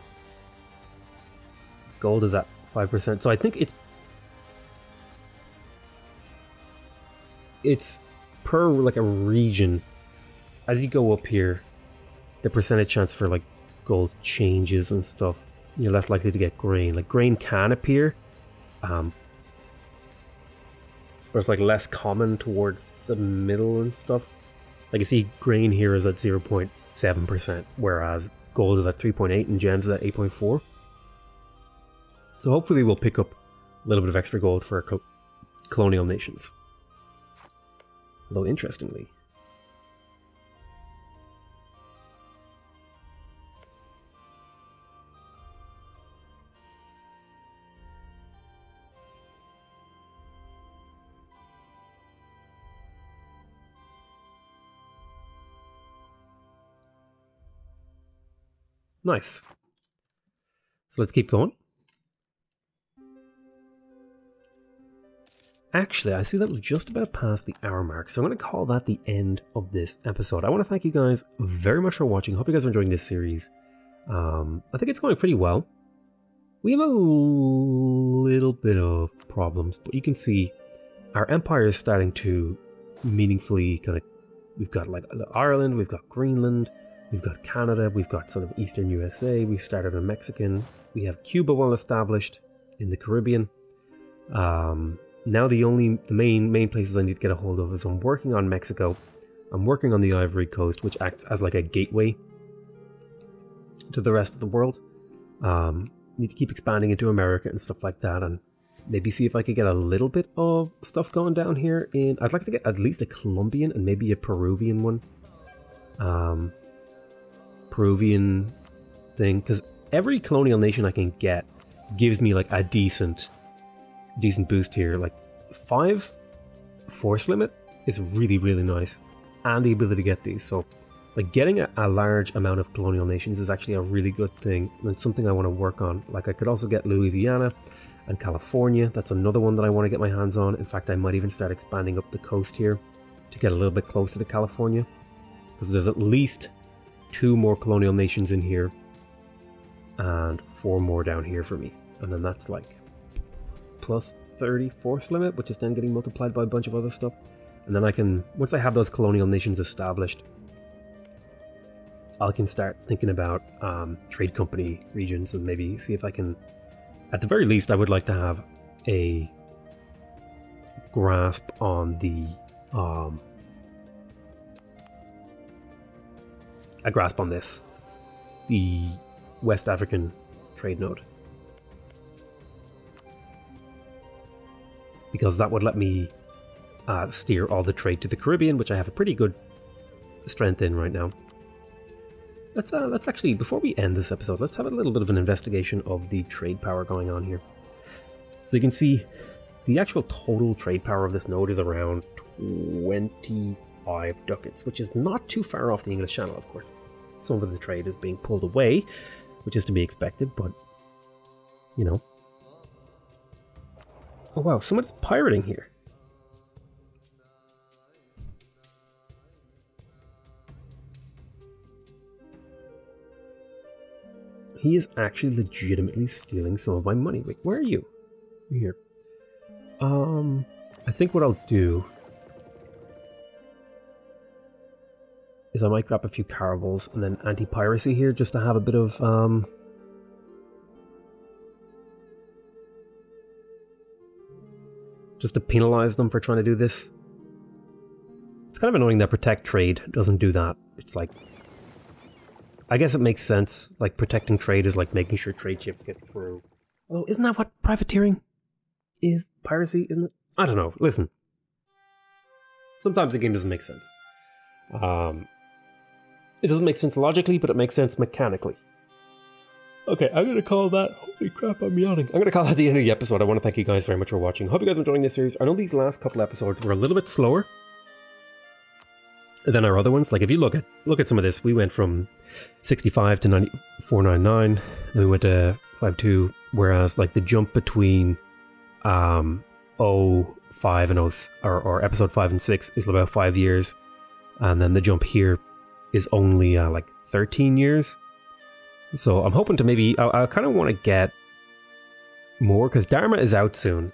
Gold is at 5%. So I think it's... It's per like a region. As you go up here, the percentage chance for like gold changes and stuff. You're less likely to get grain. Like grain can appear, um, but it's like less common towards the middle and stuff. Like you see, grain here is at 0.7%, whereas gold is at 3.8 and gems is at 8.4. So hopefully we'll pick up a little bit of extra gold for our colonial nations. Although interestingly, Nice. So let's keep going. Actually, I see that we've just about passed the hour mark, so I'm going to call that the end of this episode. I want to thank you guys very much for watching. Hope you guys are enjoying this series. Um, I think it's going pretty well. We have a little bit of problems, but you can see our empire is starting to meaningfully kind of. We've got like Ireland, we've got Greenland, we've got Canada, we've got sort of Eastern USA, we've started a Mexican, we have Cuba well established in the Caribbean. Um, now the only the main main places I need to get a hold of is I'm working on Mexico. I'm working on the Ivory Coast, which acts as like a gateway to the rest of the world. Um, need to keep expanding into America and stuff like that, and maybe see if I could get a little bit of stuff going down here. In I'd like to get at least a Colombian and maybe a Peruvian one. Um, Peruvian thing, because every colonial nation I can get gives me like a decent decent boost here. Like five force limit is really, really nice. And the ability to get these. So, like, getting a, a large amount of colonial nations is actually a really good thing. And something I want to work on. Like, I could also get Louisiana and California. That's another one that I want to get my hands on. In fact, I might even start expanding up the coast here to get a little bit closer to California. Because there's at least two more colonial nations in here and four more down here for me. And then that's like plus 30 force limit, which is then getting multiplied by a bunch of other stuff. And then I can, once I have those colonial nations established, I can start thinking about um, trade company regions and maybe see if I can, at the very least, I would like to have a grasp on the um, a grasp on this, the West African trade node. Because that would let me uh, steer all the trade to the Caribbean, which I have a pretty good strength in right now. Let's, uh, let's actually, before we end this episode, let's have a little bit of an investigation of the trade power going on here. So you can see the actual total trade power of this node is around 25 ducats, which is not too far off the English Channel, of course. Some of the trade is being pulled away, which is to be expected, but, you know. Oh wow, someone's pirating here. He is actually legitimately stealing some of my money. Wait, where are you? You're here. Um, I think what I'll do I might grab a few caravels and then anti-piracy here just to have a bit of um, just to penalize them for trying to do this. It's kind of annoying that protect trade doesn't do that. It's like I guess it makes sense. Like protecting trade is like making sure trade ships get through. Oh, isn't that what privateering is? Piracy, isn't it? I don't know. Listen. Sometimes the game doesn't make sense. Um, it doesn't make sense logically, but it makes sense mechanically. Okay, I'm gonna call that. Holy crap, I'm yawning. I'm gonna call that the end of the episode. I want to thank you guys very much for watching. Hope you guys are enjoying this series. I know these last couple episodes were a little bit slower than our other ones. Like if you look at look at some of this, we went from 65 to 9499, then we went to 52. Whereas like the jump between um 05 and 0 or, or episode 5 and 6 is about five years, and then the jump here is only uh, like 13 years. So I'm hoping to maybe, I, I kind of want to get more because Dharma is out soon.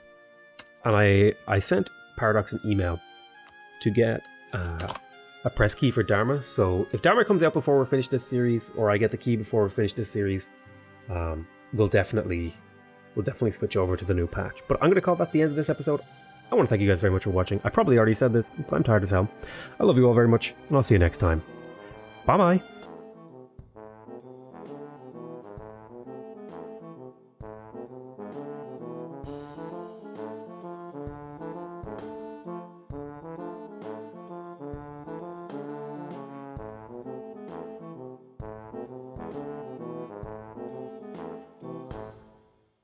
And I, I sent Paradox an email to get uh, a press key for Dharma. So if Dharma comes out before we finish this series, or I get the key before we finish this series, um, we'll definitely we'll definitely switch over to the new patch. But I'm going to call that the end of this episode. I want to thank you guys very much for watching. I probably already said this, but I'm tired as hell. I love you all very much, and I'll see you next time. Bye bye.